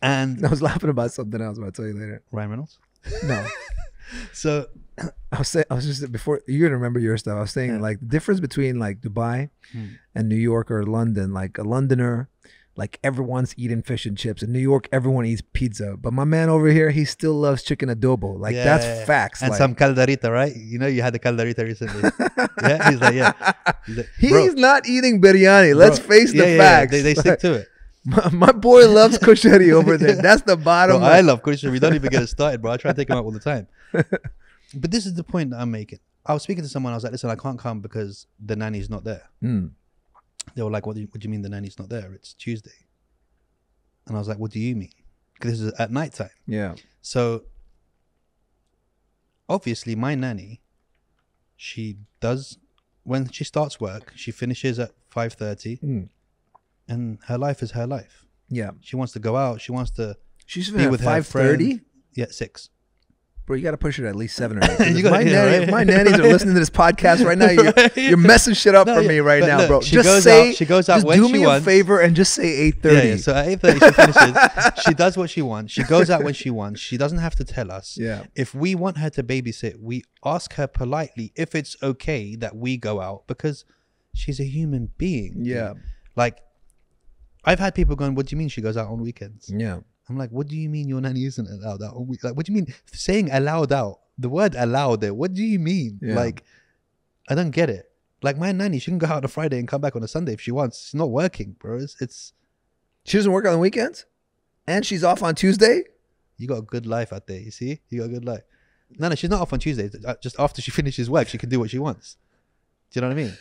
And I was laughing about something else. I'll tell you later. Ryan Reynolds. No, [LAUGHS] So I was saying, I was just before you're gonna remember your stuff. I was saying Yeah. like the difference between like Dubai Hmm. and New York or London. Like a Londoner, like everyone's eating fish and chips. In New York, everyone eats pizza. But my man over here, he still loves chicken adobo. Like Yeah, that's yeah, facts. and like, some caldereta, right? You know, you had the caldereta recently. [LAUGHS] yeah, he's like, yeah. He's like, he's not eating biryani. Let's face yeah, the yeah, facts. They, they stick to it. [LAUGHS] my, my boy loves kushari over there. [LAUGHS] That's the bottom. Bro. I love Christian. We don't even get it started, bro. I try to take him out all the time. but this is the point that I'm making. I was speaking to someone. I was like, listen, I can't come because the nanny's not there. Mm. They were like, what do you, what do you mean the nanny's not there? It's Tuesday. And I was like, what do you mean? Because this is at night time. Yeah. So obviously, my nanny, she does when she starts work, she finishes at five thirty, Mm. and her life is her life. Yeah. She wants to go out. She wants to She's be with her five thirty. friend. Yeah, six. Bro, you got to push it at least seven or [LAUGHS] eight. Gotta- my, yeah, nanny, right? my nannies are [LAUGHS] listening to this podcast right now. [LAUGHS] You're, Right? you're messing shit up No, for me right now, look, bro. she just goes say, out- she goes out just when do she me wants. a favor and just say eight Yeah, yeah. So at eight thirty, she finishes. she does what she wants. She goes out when she wants. She doesn't have to tell us. Yeah. If we want her to babysit, we ask her politely if it's okay that we go out because she's a human being. Yeah. Like, I've had people going, "What do you mean she goes out on weekends?" Yeah. I'm like, "What do you mean your nanny isn't allowed out? Like, what do you mean saying allowed out? The word allowed there. What do you mean? Yeah. Like, I don't get it. Like my nanny, she can go out on a Friday and come back on a Sunday if she wants. She's not working, bro. It's, it's She doesn't work on the weekends, and she's off on Tuesday. you got a good life out there. You see, you got a good life. No, no, she's not off on Tuesdays. Uh, Just after she [LAUGHS] finishes work, she can do what she wants. Do you know what I mean?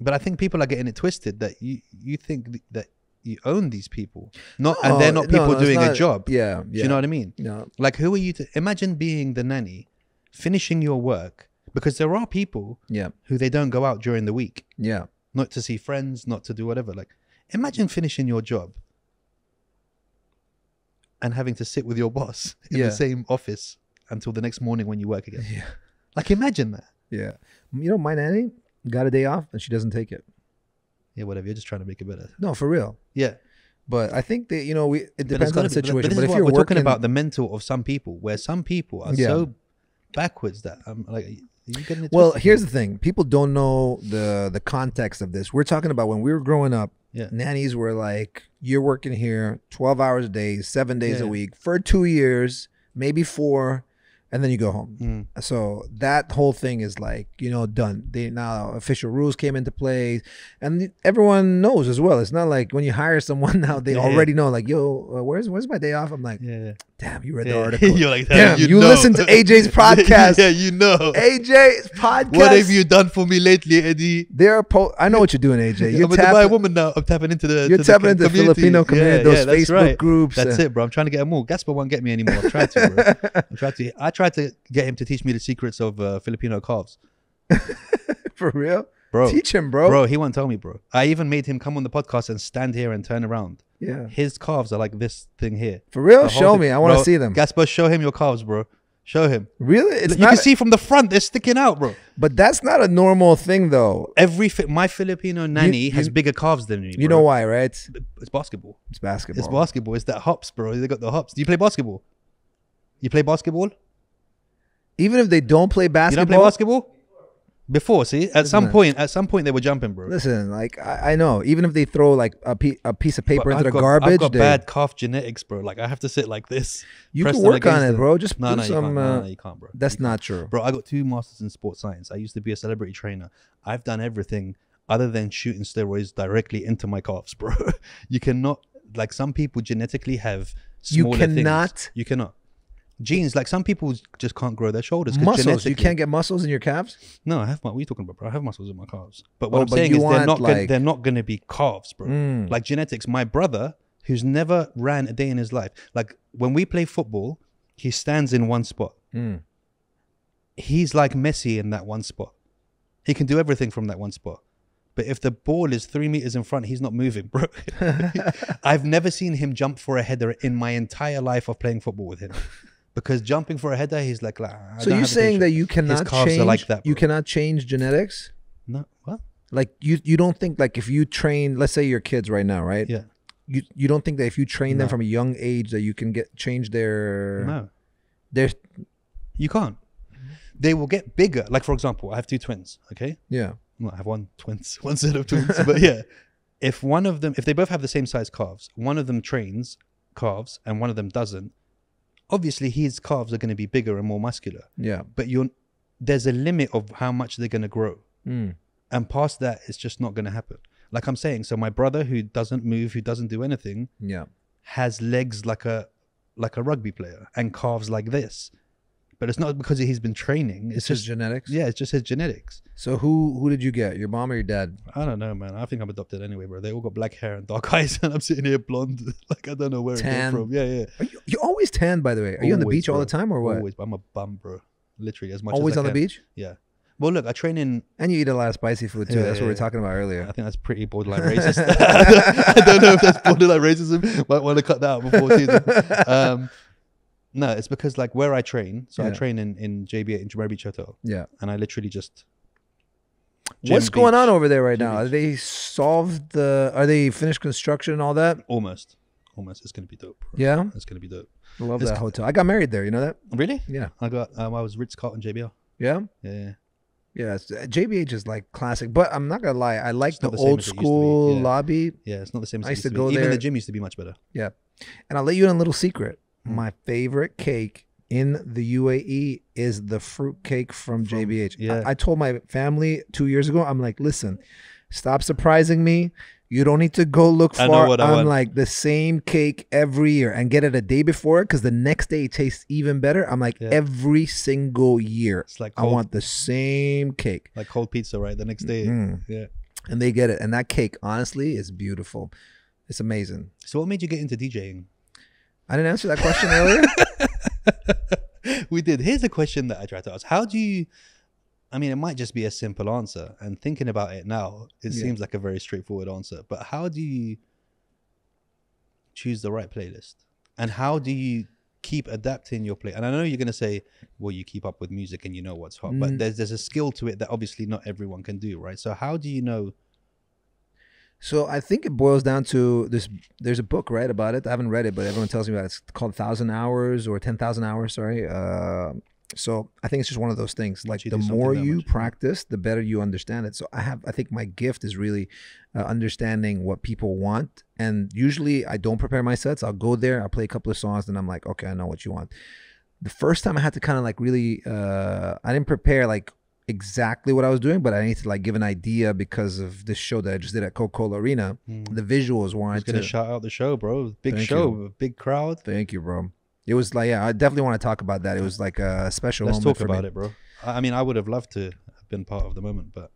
But I think people are getting it twisted that you you think that you own these people, not and they're not people no, doing a job. Yeah. Do Yeah. you know what I mean? No. Like, who are you to imagine being the nanny, finishing your work? Because there are people Yeah. who they don't go out during the week, Yeah. not to see friends, not to do whatever. Like, imagine finishing your job and having to sit with your boss [LAUGHS] in Yeah. the same office until the next morning when you work again. Yeah. Like, imagine that. Yeah. You know, my nanny got a day off and she doesn't take it. Yeah, whatever. You're just trying to make it better. No, for real. Yeah, But I think that you know, we it depends on the be- situation. But, But, this if is what you're we're talking about the mental of some people, where some people are Yeah. so backwards that I'm like, you getting it? Well, here's the thing: people don't know the the context of this. We're talking about when we were growing up. Yeah. Nannies were like, "You're working here 12 hours a day, seven days Yeah. a week for two years, maybe four, and then you go home." Mm. So that whole thing is like, you know, done. They now official rules came into play, and everyone knows as well. It's not like when you hire someone [LAUGHS] now, they Yeah. already know. Like, yo, uh, where's where's my day off? I'm like, yeah, yeah. Damn, you read the Yeah. [LAUGHS] article. You're like, damn, you, know. listen to AJ's podcast. [LAUGHS] yeah, you know. AJ's podcast. What have you done for me lately, Eddie? They're po- I know what you're doing, AJ. You're I'm a Dubai tapping, woman now. I'm tapping into the. you're to tapping the into the. Filipino community, Yeah, those yeah, that's Facebook right. groups. That's it, bro. I'm trying to get them all. Gaspar won't get me anymore. I've tried to, bro. [LAUGHS] I tried to. I tried to get him to teach me the secrets of uh, Filipino calves, For real? bro. Teach him, bro. Bro, he won't tell me, bro. I even made him come on the podcast and stand here and turn around. Yeah. His calves are like this thing here. For real? Show thing- me. I want to see them. Gaspar, show him your calves, bro. Show him. Really? It's you not can see from the front, they're sticking out, bro. but that's not a normal thing though. Every fi- my Filipino nanny you- has bigger calves than me. You know why, right? It's, basketball. It's basketball. basketball. It's basketball. It's that hops, bro. They got the hops. Do you play basketball? You play basketball? Even if they don't play You don't play basketball? Before, see, at some it? point, at some point, they were jumping, bro. listen, like I, I know, even if they throw like a, pe- a piece of paper But into I've the got, garbage, I've got they- bad calf genetics, bro. Like I have to sit like this. you press can them work on against it, the- bro. Just No, no, you can't. uh, No, no, you can't, bro. that's not true. Bro, I got two masters in sports science. I used to be a celebrity trainer. I've done everything other than shooting steroids directly into my calves, bro. [LAUGHS] you cannot like some people genetically have You smaller things. cannot? You cannot. Genes, like some people just can't grow their shoulders. Muscles. You can't get muscles in your calves. No, I have my. What are you talking about, bro? I have muscles in my calves. But what Oh, I'm but saying is they're not. gonna, they're not going to be calves, bro. Mm. Like genetics. My brother, who's never ran a day in his life, like when we play football, he stands in one spot. Mm. He's like Messi in that one spot. He can do everything from that one spot. But if the ball is three meters in front, he's not moving, bro. [LAUGHS] [LAUGHS] I've never seen him jump for a header in my entire life of playing football with him. Because jumping for a header, he's like, "Ah, I So you're saying that you cannot change? like that, you cannot change genetics. no, what? Like you, you don't think like if you train, let's say your kids right now, right? Yeah, You you don't think that if you train them from a young age that you can get change their no. their You can't. they will get bigger. Like for example, I have two twins. Okay, Yeah. well, I have one twins, [LAUGHS] one set of twins. but yeah, if one of them, if they both have the same size calves, one of them trains calves and one of them doesn't. Obviously, his calves are going to be bigger and more muscular. Yeah. But you're there's a limit of how much they're going to grow, Mm. and past that, it's just not going to happen. Like I'm saying, so my brother who doesn't move, who doesn't do anything, Yeah. has legs like a like a rugby player and calves like this. But it's not because he's been training. It's It's his just genetics. yeah, it's just his genetics. So who who did you get? Your mom or your dad? I don't know, man. I think I'm adopted anyway, bro. They all got black hair and dark [LAUGHS] eyes, and I'm sitting here blonde. [LAUGHS] like I don't know where it Tan. came from. Yeah, yeah. Are you you always tan by the way? Are you on the Always, beach all the time or what? Always, I'm a bum, bro. Literally as much. Always as I on the beach? Yeah. Well, look, I train in. And you eat a lot of spicy food too. Yeah, that's what we yeah, were talking about earlier. I think that's pretty borderline [LAUGHS] racist. I don't know if that's borderline racism. Might want to cut that out before season. Um, no, it's because like where I train. So I Yeah. train in in JB in Jumeirah Beach Hotel, Yeah. and I literally just. What's going Beach. on over there right now? Are they solved the? Are they finished construction and all that? Almost, almost. It's gonna be dope. Bro. Yeah, It's gonna be dope. I love It's- that hotel. I got married there. You know that? Really? Yeah, I got. Um, I was Ritz Carlton JBR. yeah, Yeah, yeah. yeah. It's, JBH is like classic, but I'm not gonna lie. I like It's the not the same old as it used to be, school yeah. lobby. Yeah, it's not the same. As I it used to be. go Even there- the gym used to be much better. Yeah, and I'll let you in a little secret. Hmm. My favorite cake in the UAE is the fruit cake from, From- JBH. yeah. I, I told my family two years ago. I'm like, listen, stop surprising me. You don't need to go look I far. I'm like the same cake every year and get it a day before because the next day it tastes even better. I'm like Yeah. every single year. It's like I want the same cake. like cold pizza, right? The next day. Mm. Yeah. And they get it. And that cake, honestly, is beautiful. It's amazing. So, what made you get into DJing? I didn't answer that question earlier. [LAUGHS] we did. Here's a question that I tried to ask. How do you I mean, it might just be a simple answer. And thinking about it now, it Yeah. seems like a very straightforward answer. But how do you choose the right playlist? And how do you keep adapting your play? And I know you're gonna say, well, you keep up with music and you know what's hot, Mm. but there's there's a skill to it that obviously not everyone can do, right? So how do you know So I think it boils down to this. There's a book right about it. I haven't read it, but everyone tells me about it. It's called Thousand Hours or Ten Thousand Hours. Sorry. Uh, so I think it's just one of those things. Like you the more you much. practice, the better you understand it. So I have. I think my gift is really uh, understanding what people want. And usually I don't prepare my sets. I'll go there. I'll play a couple of songs, and I'm like, okay, I know what you want. The first time I had to kind of like really. Uh, I didn't prepare like exactly what I was doing, but I need to like give an idea because of this show that I just did at Coca-Cola Arena. Hmm. The visuals I wanted was gonna to. shout out the show, bro. Big Thank show, you. big crowd. Thank you, bro. It was like, yeah, I definitely want to talk about that. It was like a special Let's moment talk about it, bro. I I mean, I would have loved to have been part of the moment, but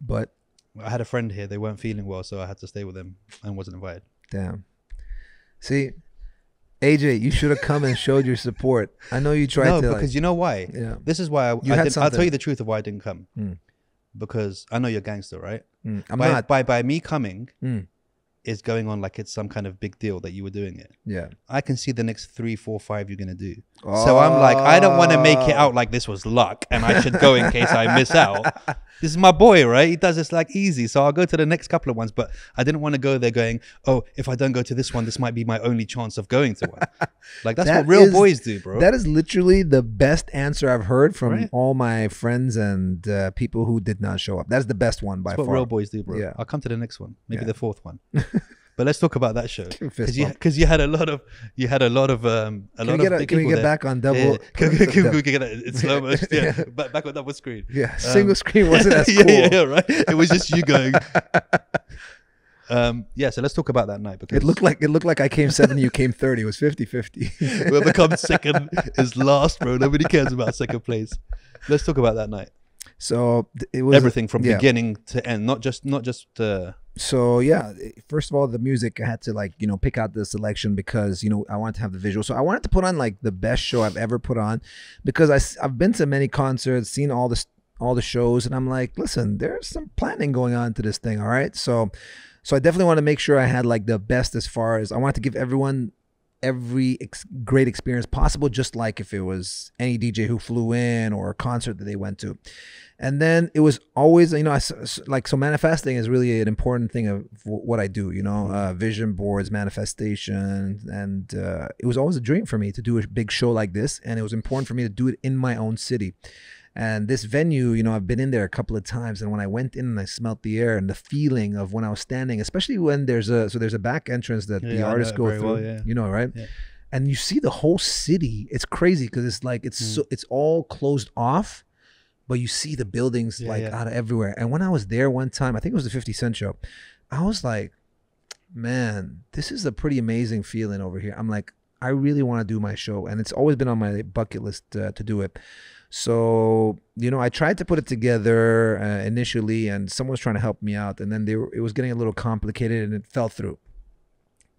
But I had a friend here. They weren't feeling well, so I had to stay with them and wasn't invited. damn. See, AJ, you should have come and showed your support. I know you tried no, to. because you know why? yeah. This is why I, you I had I'll tell you the truth of why I didn't come. Mm. Because I know you're gangster, right? Mm, I'm by, not. by by me coming Mm. Is going on like it's some kind of big deal that you were doing it. Yeah. I can see the next three, four, five you're gonna do. So I'm like, I don't want to make it out like this was luck and I should go in case I miss out. [LAUGHS] This is my boy, right? He does this like easy. So I'll go to the next couple of ones, but I didn't want to go there going, oh, if I don't go to this one, this might be my only chance of going to one. [LAUGHS] Like that's That what real is- boys do, bro. That is literally the best answer I've heard from Right. all my friends and uh, people who did not show up. That's the best one by That's what far. real boys do, bro. Yeah. I'll come to the next one, maybe Yeah. the fourth one. [LAUGHS] but let's talk about that show because you because you had a lot of you had a lot of um a Can lot we of get, a, can we get there. back on double? Yeah, Can, [LAUGHS] can, can we get it in slow motion? Yeah, [LAUGHS] Yeah. Back, back on double screen. yeah, single Um, screen wasn't [LAUGHS] as yeah, cool. yeah, yeah, right. It was just you going. um, yeah, so let's talk about that night because It looked like it looked like I came 70, you came 30. It was 50-50. whoever comes second is last, bro. Nobody cares about second place. Let's talk about that night. so it was Everything from yeah. beginning to end, not just not just. Uh, so yeah eh, first of all the music i had to like you know pick out the selection because you know i wanted to have the visual. So i wanted to put on like the best show i've ever put on because I, i've been to many concerts seen all this all the shows and i'm like listen there's some planning going on to this thing all right? So so i definitely want to make sure i had like the best as far as i wanted to give everyone every ex- great experience possible, just like if it was any DJ who flew in or a concert that they went to. And then it was always, you know, I like so manifesting is really an important thing of what I do. You know, uh, vision boards, manifestation, and uh, it was always a dream for me to do a big show like this, and it was important for me to do it in my own city. And this venue, you know, I've been in there a couple of times, and when I went in and I smelt the air and the feeling of when I was standing, especially when there's a so there's a back entrance that Yeah, the artists go through, well, yeah. you know, right? Yeah. And you see the whole city. It's crazy because it's like it's Mm. so it's all closed off, but you see the buildings like out of everywhere. And when I was there one time, I think it was the Fifty Cent show, I was like, man, this is a pretty amazing feeling over here. I'm like, I really want to do my show, and it's always been on my bucket list uh, to do it. So you know, I tried to put it together uh, initially, and someone was trying to help me out, and then they were, it was getting a little complicated, and it fell through.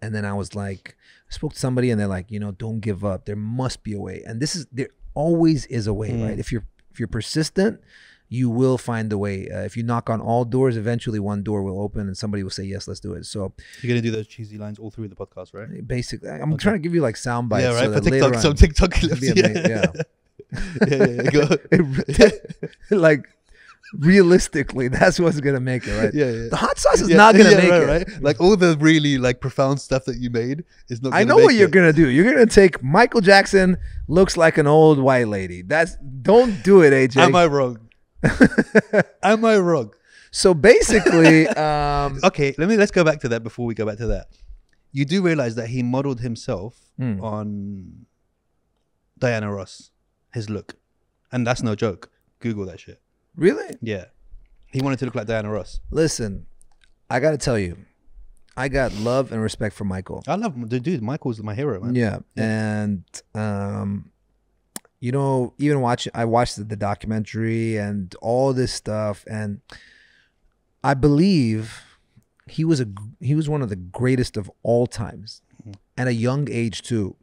And then I was like, I spoke to somebody, and they're like, you know, don't give up. There must be a way, and this is there always is a way, Mm. right? If you're if you're persistent, you will find a way. Uh, if you knock on all doors, eventually one door will open, and somebody will say, yes, let's do it. So You're gonna do those cheesy lines all through the podcast, right? basically, I'm trying to give you like sound bites. yeah, right. So For TikTok, some TikTok clips. Yeah. yeah. Yeah, yeah, yeah, go. [LAUGHS] It- [LAUGHS] like realistically, that's what's gonna make it, right? Yeah, yeah. The hot sauce is Yeah, not gonna yeah, make right, it. right? Like all the really like profound stuff that you made is not. I gonna make it. I know what you're it. gonna do. You're gonna take Michael Jackson looks like an old white lady. That's don't do it, AJ. Am I wrong? [LAUGHS] Am I wrong? so basically, um, Okay, let me let's go back to that before we go back to that. You do realize that he modeled himself Hmm. on Diana Ross, his look, and that's no joke. Google that shit. really, Yeah, he wanted to look like Diana Ross. listen, I gotta tell you, I got love and respect for Michael. I love the dude. Michael's my hero, man. Yeah, and um, you know, even watching, I watched the, the documentary and all this stuff, and I believe he was a he was one of the greatest of all times, Mhm. at a young age too,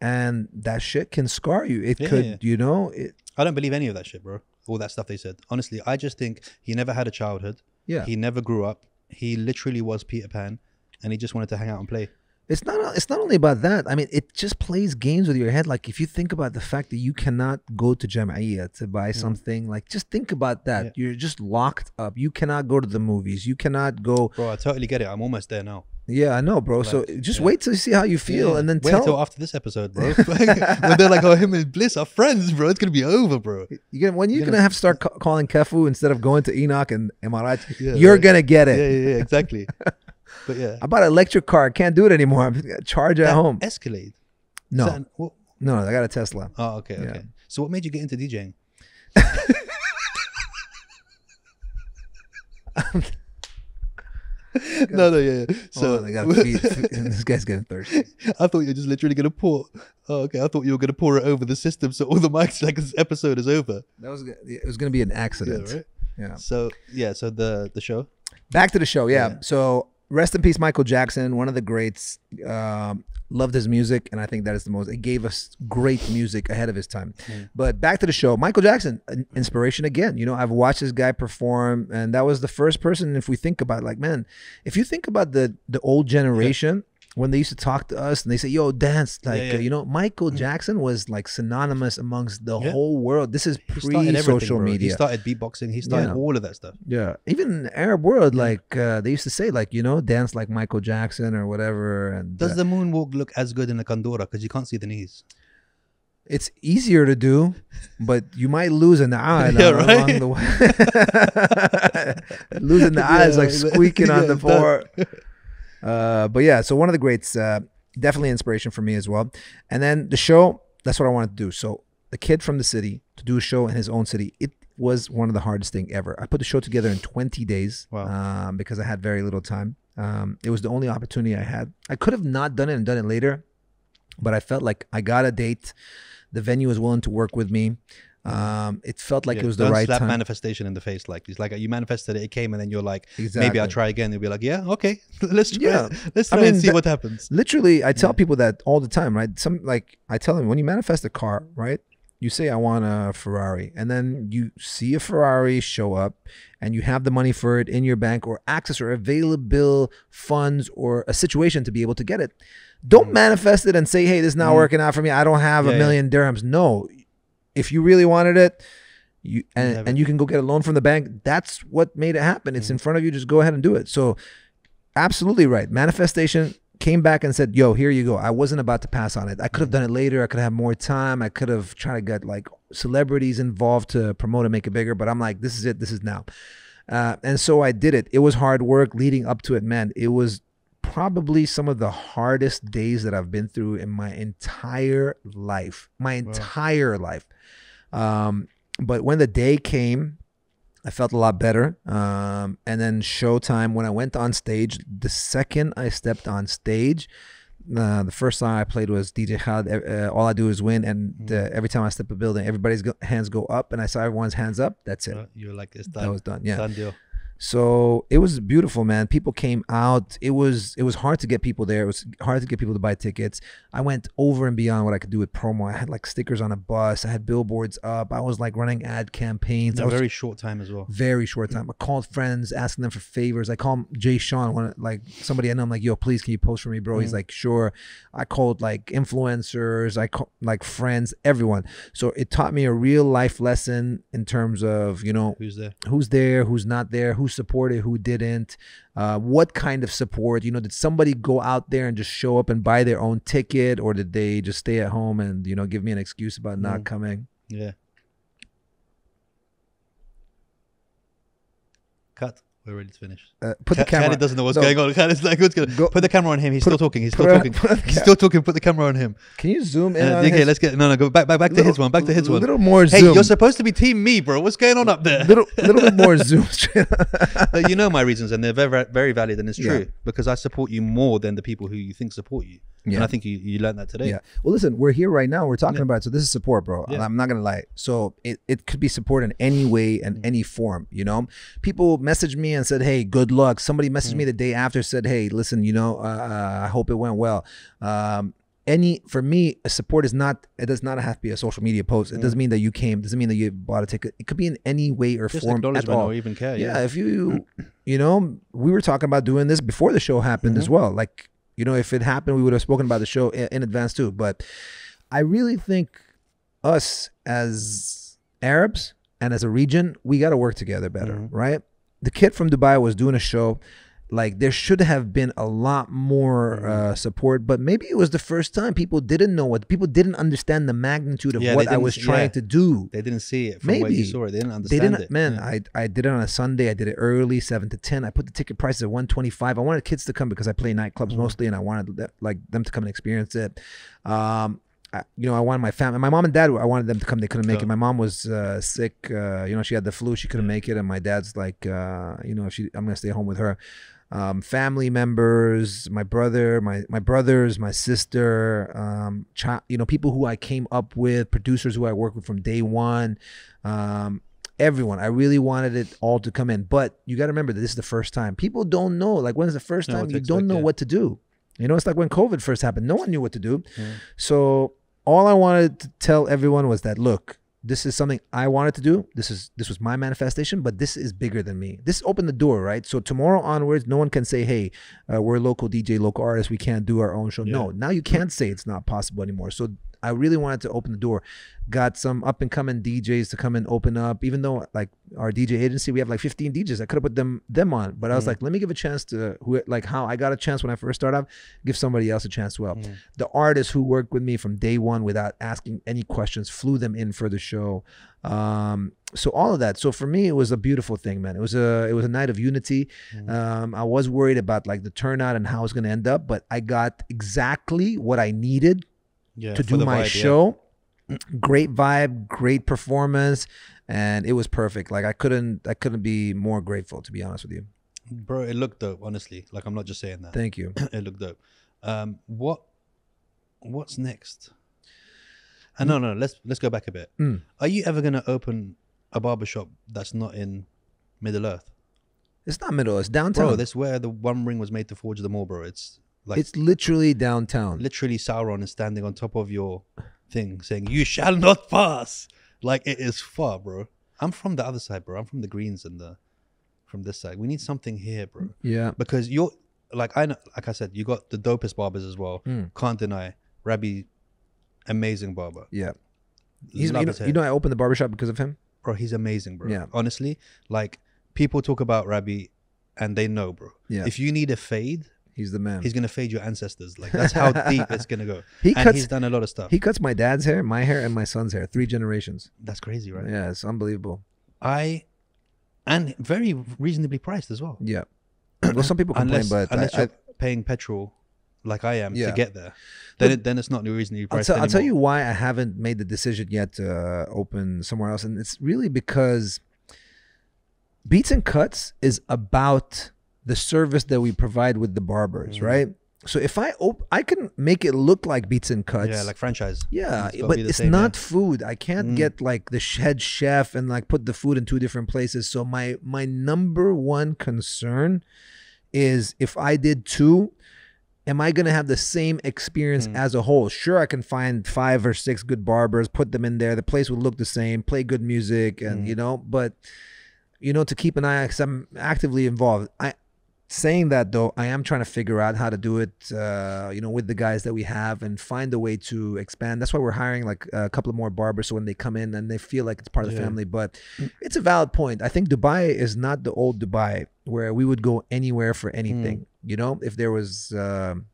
and that shit can scar you. It Yeah, could, yeah. you know, it, I don't believe any of that shit, bro. All that stuff they said. Honestly, I just think he never had a childhood. yeah. He never grew up. He literally was Peter Pan, and he just wanted to hang out and play. It's not. It's not only about that. I mean, it just plays games with your head. Like if you think about the fact that you cannot go to Jamaiya to buy something, like just think about that. Yeah. You're just locked up. You cannot go to the movies. You cannot go. Bro, I totally get it. I'm almost there now. Yeah, I know, bro. so just yeah. wait till you see how you feel, Yeah. and then wait tell. until after this episode, bro. [LAUGHS] [LAUGHS] when they're like, "Oh, him and Bliss are friends, bro," it's gonna be over, bro. You're gonna, when you're You're gonna, gonna- have to start ca- calling CAFU instead of going to ENOC and Emarat, [LAUGHS] Yeah, you're right. gonna get it. yeah, yeah, exactly. but yeah, I bought an electric car. I can't do it anymore. I'm gonna charge at home. Escalade. No, an- what- no, I got a Tesla. Oh, okay, okay. So, what made you get into DJing? [LAUGHS] no, no, yeah. yeah. So So I got feed, [LAUGHS] [LAUGHS] this guy's getting thirsty. I thought you were just literally gonna pour. Oh, okay. I thought you were gonna pour it over the system, so all the mics like this episode is over. That was it was gonna be an Yeah, accident. right. yeah. So yeah, so the the show. Back to the show, yeah. Yeah. So rest in peace, Michael Jackson, one of the greats. Um, loved his music, and I think that is the most. It gave us great music ahead of his time. Mm. But back to the show, Michael Jackson, an inspiration again. You know, I've watched this guy perform, and that was the first person. If we think about, like, man, if you think about the the old generation. When they used to talk to us and they say, "Yo, dance," like yeah. uh, you know, Michael Jackson was like synonymous amongst the Yeah. whole world. This is He started everything, pre-social media. He started beatboxing. He started Yeah. all of that stuff. Yeah, even in the Arab world, like uh, they used to say, like you know, dance like Michael Jackson or whatever. And Does uh, the moonwalk look as good in a Kandora? Because you can't see the knees. it's easier to do, but you might lose an [LAUGHS] eye Yeah, along right? the way. [LAUGHS] Losing the [LAUGHS] eye is like Yeah, squeaking on the floor. Uh, but yeah, so one of the greats, uh, definitely inspiration for me as well. And then the show, that's what I wanted to do. So the kid from the city to do a show in his own city, it was one of the hardest thing ever. I put the show together in 20 days Wow. um, because I had very little time. Um, it was the only opportunity I had. I could have not done it and done it later, but I felt like I got a date. The venue was willing to work with me. Um, it felt like Yeah, it was the right slap time. manifestation in the face. Like it's like you manifested it, it came, and then you're like, exactly. maybe I'll try again. You'll be like, yeah, okay, [LAUGHS] let's try. Yeah. it. let's I try and see that- what happens. Literally, I tell people that all the time, right? Some like I tell them when you manifest a car, right? you say I want a Ferrari, and then you see a Ferrari show up, and you have the money for it in your bank or access or available funds or a situation to be able to get it. Don't manifest it and say, "Hey, this is not Mm. working out for me. I don't have Yeah, a yeah. million dirhams." No, if you really wanted it, you and, and you can go get a loan from the bank. That's what made it happen. It's in front of you. Just go ahead and do it. So, absolutely right. Manifestation came back and said, "Yo, here you go." I wasn't about to pass on it. I could have done it later. I could have more time. I could have tried to get like celebrities involved to promote and make it bigger. But I'm like, this is it. This is now. Uh, and so I did it. It was hard work leading up to it, man. It was probably some of the hardest days that I've been through in my entire life. My entire life. Um, but when the day came, I felt a lot better. Um, and then showtime, when I went on stage, the second I stepped on stage, uh, the first song I played was DJ Khaled. Uh, All I do is win, and uh, every time I step a building, everybody's go- hands go up, and I saw everyone's hands up. That's it. Uh, you were like, it's that was done. Yeah. Done deal. So it was beautiful, man. People came out. It was it was hard to get people there. It was hard to get people to buy tickets. I went over and beyond what I could do with promo. I had like stickers on a bus. I had billboards up. I was like running ad campaigns. A very short time as well. very short time. I called friends, asking them for favors. I called Jay Sean, one like somebody I know. I'm like, yo, please, can you post for me, bro? He's mm. like, sure. I called like influencers. I called like friends, everyone. So it taught me a real life lesson in terms of you know Who's there? who's there, who's not there, who supported, who didn't, uh, what kind of support. You know, did somebody go out there and just show up and buy their own ticket, or did they just stay at home and you know give me an excuse about not Mm. coming? Yeah. Cut. We're ready to finish. Uh, put the camera. Khaled doesn't know what's No. going on. [LAUGHS] Khaled's like, what's going Go- Put the camera on him. He's put- still talking. [LAUGHS] He's still talking. put He's still talking. Put the camera on him. Can you zoom in? Uh, on okay, his- let's get no, no. Go back, back, back to his one. Back to his one. A one. little more Hey, zoom. you're supposed to be team me, bro. What's going on up there? little, little bit more [LAUGHS] zoom. You know my reasons, and they're very, very valid, and it's Yeah. true because I support you more than the people who you think support you. Yeah. And I think you, you learned that today. Yeah. Well, listen, we're here right now. We're talking Yeah. about it. So this is support, bro. Yeah. I'm not gonna lie. So it, it could be support in any way and Mm. any form. You know, people messaged me and said, "Hey, good luck." Somebody messaged Mm. me the day after said, "Hey, listen, you know, uh, uh, I hope it went well." Um, any for me, a support is not. It does not have to be a social media post. It doesn't mean that you came. Doesn't mean that you bought a ticket. It could be in any way or Mm. Just form at all or even care. yeah, Yeah. if you you know we were talking about doing this before the show happened Mm-hmm. as well like you know if it happened we would have spoken about the show in, advance too but i really think us as arabs and as a region we got to work together better Mhm. right the kid from dubai was doing a show like there should have been a lot more Mm-hmm. uh, support but maybe it was the first time people didn't know what people didn't understand the magnitude of Yeah, what i was trying yeah. to do They didn't see it Maybe. you saw it. They didn't they understand didn't it. man Yeah. i i did it on a sunday i did it early 7 to 10 i put the ticket prices at 125 i wanted kids to come because i play nightclubs Mm-hmm. mostly and i wanted that, like them to come and experience it um I, you know, I wanted my family, my mom and dad. I wanted them to come. They couldn't make it. My mom was uh, sick. Uh, you know, she had the flu. She couldn't make it. And my dad's like, uh, you know, she. I'm gonna stay home with her. Um, family members, my brother, my my brothers, my sister, um, chi- you know, people who I came up with, producers who I worked with from day one. Um, everyone. I really wanted it all to come in. But you got to remember that this is the first time. People don't know. Like, when's the first Know time you don't know yeah. what to do? You know, it's like when COVID first happened. No one knew what to do. Yeah. So all I wanted to tell everyone was that look, this is something I wanted to do. This is this was my manifestation, but this is bigger than me. This opened the door, right? So tomorrow onwards, no one can say, "Hey, uh, we're local DJ, local artists. We can't do our own show." No, now you can't say it's not possible anymore. So I really wanted to open the door. Got some up and coming DJs to come and open up. Even though like our DJ agency, we have like 15 DJs. I could have put them them on, but I was Mm. like, let me give a chance to who like how I got a chance when I first started off. Give somebody else a chance well. Mm. The artists who worked with me from day one without asking any questions flew them in for the show. Um, so all of that. So for me, it was a beautiful thing, man. It was a it was a night of unity. Mm. Um, I was worried about like the turnout and how it's going to end up, but I got exactly what I needed Yeah, to do my vibe, yeah. show. Great vibe, great performance, and it was perfect. Like I couldn't I couldn't be more grateful to be honest with you. bro. It looked dope. Honestly, like I'm not just saying that. Thank you. [CLEARS THROAT] it looked dope. Um, what what's next? And no, no, let's let's go back a bit. Mm. Are you ever gonna open a barbershop that's not in Middle Earth? It's not middle, it's downtown. Bro, that's where the one ring was made to forge the more, bro. It's like it's literally downtown. literally Sauron is standing on top of your thing saying "You shall not pass." Like it is far, bro. I'm from the other side, bro. I'm from the Greens and the from this side. We need something here, bro. Yeah. Because you're like I know, like I said, you got the dopest barbers as well. Mm. Can't deny Rabbi, amazing barber. Yeah. He's, you, know, you know, I opened the barbershop because of him. bro, he's amazing, bro. Yeah. Honestly, like people talk about Rabbi, and they know, bro. Yeah. If you need a fade, He's the man. he's gonna fade your ancestors. Like that's how [LAUGHS] deep it's gonna go. He and cuts- he's done a lot of stuff. he cuts my dad's hair, my hair, and my son's hair. Three generations. that's crazy, right? Yeah, it's unbelievable. I, and very reasonably priced as well. Yeah. [CLEARS THROAT] Well, some people complain, unless but unless I, you're paying petrol, like I am, Yeah. to get there, then it, then it's not reasonably I'll, priced tell, I'll tell you why I haven't made the decision yet to uh, open somewhere else, and it's really because Beats and Cuts is about the service that we provide with the barbers, Mm. right? So if I op- I can make it look like Beats and Cuts, Yeah, like franchise. yeah, It's but it's same, not yeah. food. I can't Mm. get like the head chef and like put the food in two different places. So my my number one concern is if I did two, am I gonna have the same experience Mm. as a whole? Sure, I can find five or six good barbers, put them in there. The place would look the same, play good music, and Mm. you know, but you know, to keep an eye, because I'm actively involved. I saying that though, I am trying to figure out how to do it. Uh, you know, with the guys that we have, and find a way to expand. That's why we're hiring like a couple of more barbers, so when they come in and they feel like it's part of the Yeah. family. But it's a valid point. I think Dubai is not the old Dubai where we would go anywhere for anything. You know, if there was, um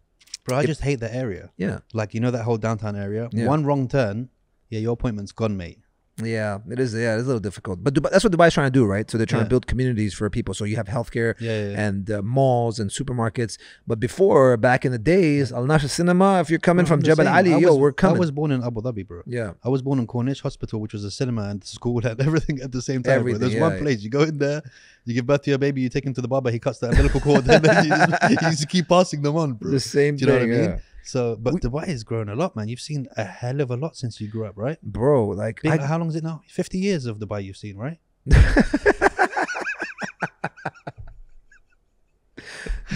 Bro, I It- just hate the area. yeah, Like you know that whole downtown area. Yeah. One wrong turn, yeah, your appointment's gone, mate. Yeah, it is. Yeah, it's a little difficult. But Dubai, that's what Dubai's trying to do, right? So they're trying to build communities for people. So you have healthcare. Yeah, yeah. yeah. and uh, malls and supermarkets. But before, back in the days, Al Nasha Cinema, if you're coming Bro, from Jabal. Ali, I yo, we're coming. I was born in Abu Dhabi, bro. yeah. I was born in Corniche Hospital, which was a cinema and school and [LAUGHS] everything at the same time. Everything. There's yeah, one yeah. place you go in there, you give birth to your baby, you take him to the barber, he cuts the umbilical cord, and then you just, [LAUGHS] [LAUGHS] you just keep passing them on, bro. The same Do you know thing, what I mean? So, but Dubai has grown a lot, man. You've seen a hell of a lot since you grew up, right? Bro, like, Big, I, how long is it now? Fifty years of Dubai you've seen, right? [LAUGHS]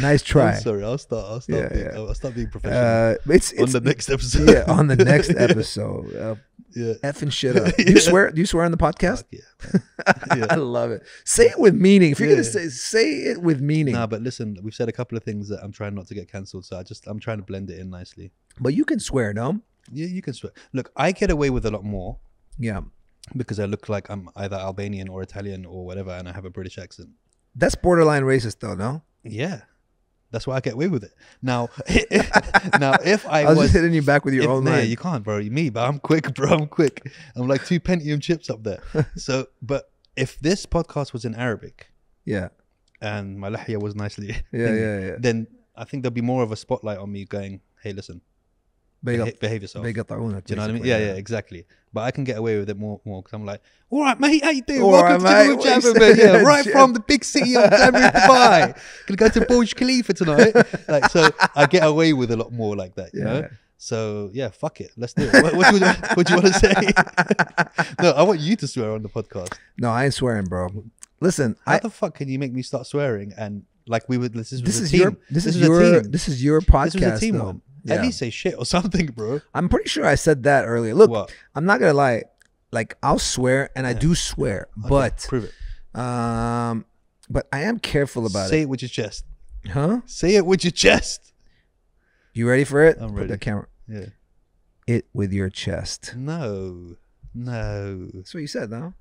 nice try. I'm sorry, I'll start. I'll start. Yeah, being, yeah. I'll start being professional Uh, it's, on the next episode. yeah, on the next [LAUGHS] episode. Uh, yeah. effing shit up. [LAUGHS] Do you swear? Do you swear on the podcast? Fuck [LAUGHS] yeah. I love it. Say it with meaning. If you're Yeah. gonna say, say it with meaning. Nah, but listen, we've said a couple of things that I'm trying not to get cancelled, so I just I'm trying to blend it in nicely. but you can swear, no? Yeah, you can swear. Look, I get away with a lot more Yeah, because I look like I'm either Albanian or Italian or whatever, and I have a British accent. that's borderline racist, though. No, Yeah, that's why I get away with it. Now, [LAUGHS] now if I, I was, was, just hitting you back with your if, own nah, line. you can't, bro. You me, but I'm quick, [LAUGHS] bro. I'm quick. I'm like two Pentium chips up there. [LAUGHS] so, but if this podcast was in Arabic yeah, and my lahya was nicely, yeah, yeah, yeah. then I think there'd be more of a spotlight on me going, "Hey, listen, Big up, behave yourself." up, Do you know what I mean? Yeah, yeah, exactly. But I can get away with it more, more because I'm like, all right, mate, how you doing? All Welcome right, to mate, the Jabba, Yeah, right from the big city of Emirates, Dubai. Gonna go to Burj Khalifa tonight. Like, so I get away with a lot more like that, you Yeah. know. So yeah, fuck it, let's do it. What, what, do, you, what do you want to say? [LAUGHS] no, I want you to swear on the podcast. No, I ain't swearing, bro. Listen, How I the fuck can you make me start swearing and like we would? This is this a is team. your this, is was your team. this is your podcast. This was a team though. one. Yeah. At least say shit or [LAUGHS] something, bro. I'm pretty sure I said that earlier. Look, What? I'm not gonna lie. Like I'll swear, and I do swear, Okay, but prove it. um, but I am careful about it. Say it with your chest. it. Huh? Say it with your chest. You ready for it? I'm Put ready. the camera. Yeah. It with your chest. No. No. That's what you said, no?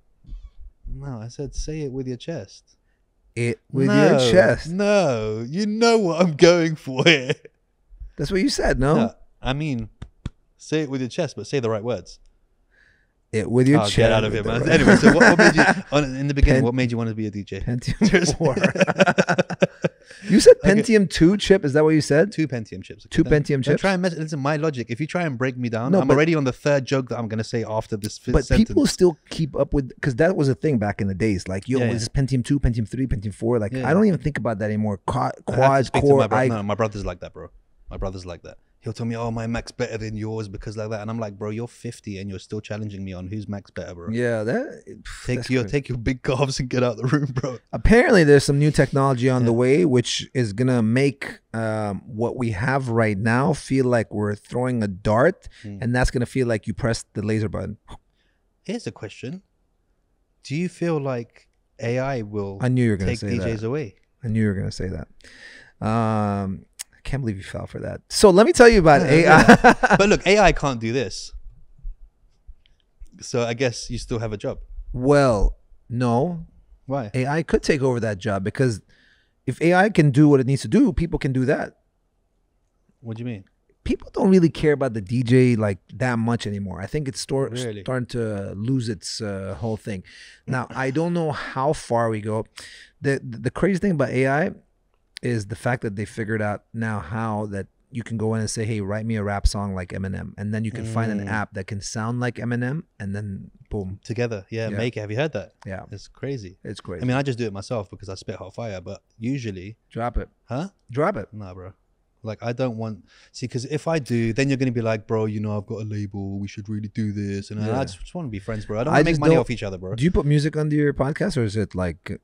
No, I said say it with your chest. It with no, your chest. No. You know what I'm going for here. That's what you said, no? No, I mean, say it with your chest, but say the right words. It with your oh, chest. get out of here, man. right- [LAUGHS] Anyway, so what, what made you, in the beginning, Pen- what made you want to be a DJ? Pentium [LAUGHS] 4. [LAUGHS] you said Okay. Pentium 2 chip? Is that what you said? Two Pentium chips. Two Don't- Pentium don't chips? Try and mess, listen, my logic. If you try and break me down, No, I'm but- already on the third joke that I'm going to say after this fifth But sentence. people still keep up with because that was a thing back in the days. Like, yo, Yeah, is yeah. this Pentium 2, Pentium 3, Pentium 4? Like, Yeah, I don't even think about that anymore. Quad, quad core, my bro- I, No, my brother's like that, bro. My brother's like that. he'll tell me, "Oh, my Mac's better than yours because like that," and I'm like, "Bro, you're 50 and you're still challenging me on whose Mac's better, bro." Yeah, that Take your crazy. take your big calves and get out the room, bro. apparently there's some new technology on the way which is gonna make um, what we have right now feel like we're throwing a dart Hmm. and that's gonna feel like you press the laser button Here's a question: Do you feel like AI will i knew you were gonna take say DJs that away? i knew you were gonna say that um can't believe you fell for that so let me tell you about ai [LAUGHS] but look, AI can't do this. So I guess you still have a job. well no Why? ai could take over that job because if ai can do what it needs to do people can do that What do you mean? people don't really care about the DJ like that much anymore. I think it's store, Really? starting to lose its uh, whole thing. Now, I don't know how far we go. The the crazy thing about AI is the fact that they figured out now how that you can go in and say, "Hey, write me a rap song like Eminem," and then you can find an Mm. app that can sound like Eminem, and then boom, Together, yeah, Yeah. make it. Have you heard that? yeah, It's crazy. it's great. I mean, I just do it myself because I spit hot fire. But usually, drop it, huh? drop it. Nah, bro. Like I don't want see because if I do, then you're gonna be like, bro, you know, I've got a label. We should really do this, and Yeah. I just, want to be friends, bro. I don't I make just money off each other, bro. Do you put music under your podcast, or is it like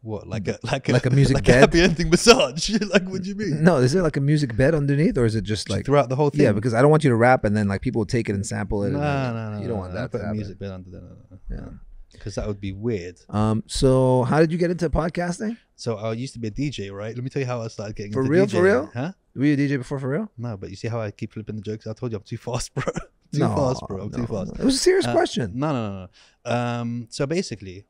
What, like a like a Like a music like bed? a happy ending massage? [LAUGHS] like, what do you mean? no? Is it like a music bed underneath, or is it just like throughout the whole thing. Yeah, because I don't want you to rap and then like people will take it and sample it. no, and, no, no, You don't no, want no. that. Put a music bed under there, no, Yeah. Because that would be weird. Um. So, how did you get into podcasting? So I used to be a DJ, right? Let me tell you how I started getting For into real, DJing. for real? huh? Were you a DJ before for real? No, but you see how I keep flipping the jokes. I told you I'm too fast, [LAUGHS] bro. too no, fast, bro. I'm no, too fast. It was a serious Uh, question. No, no, no, no. Um, so basically,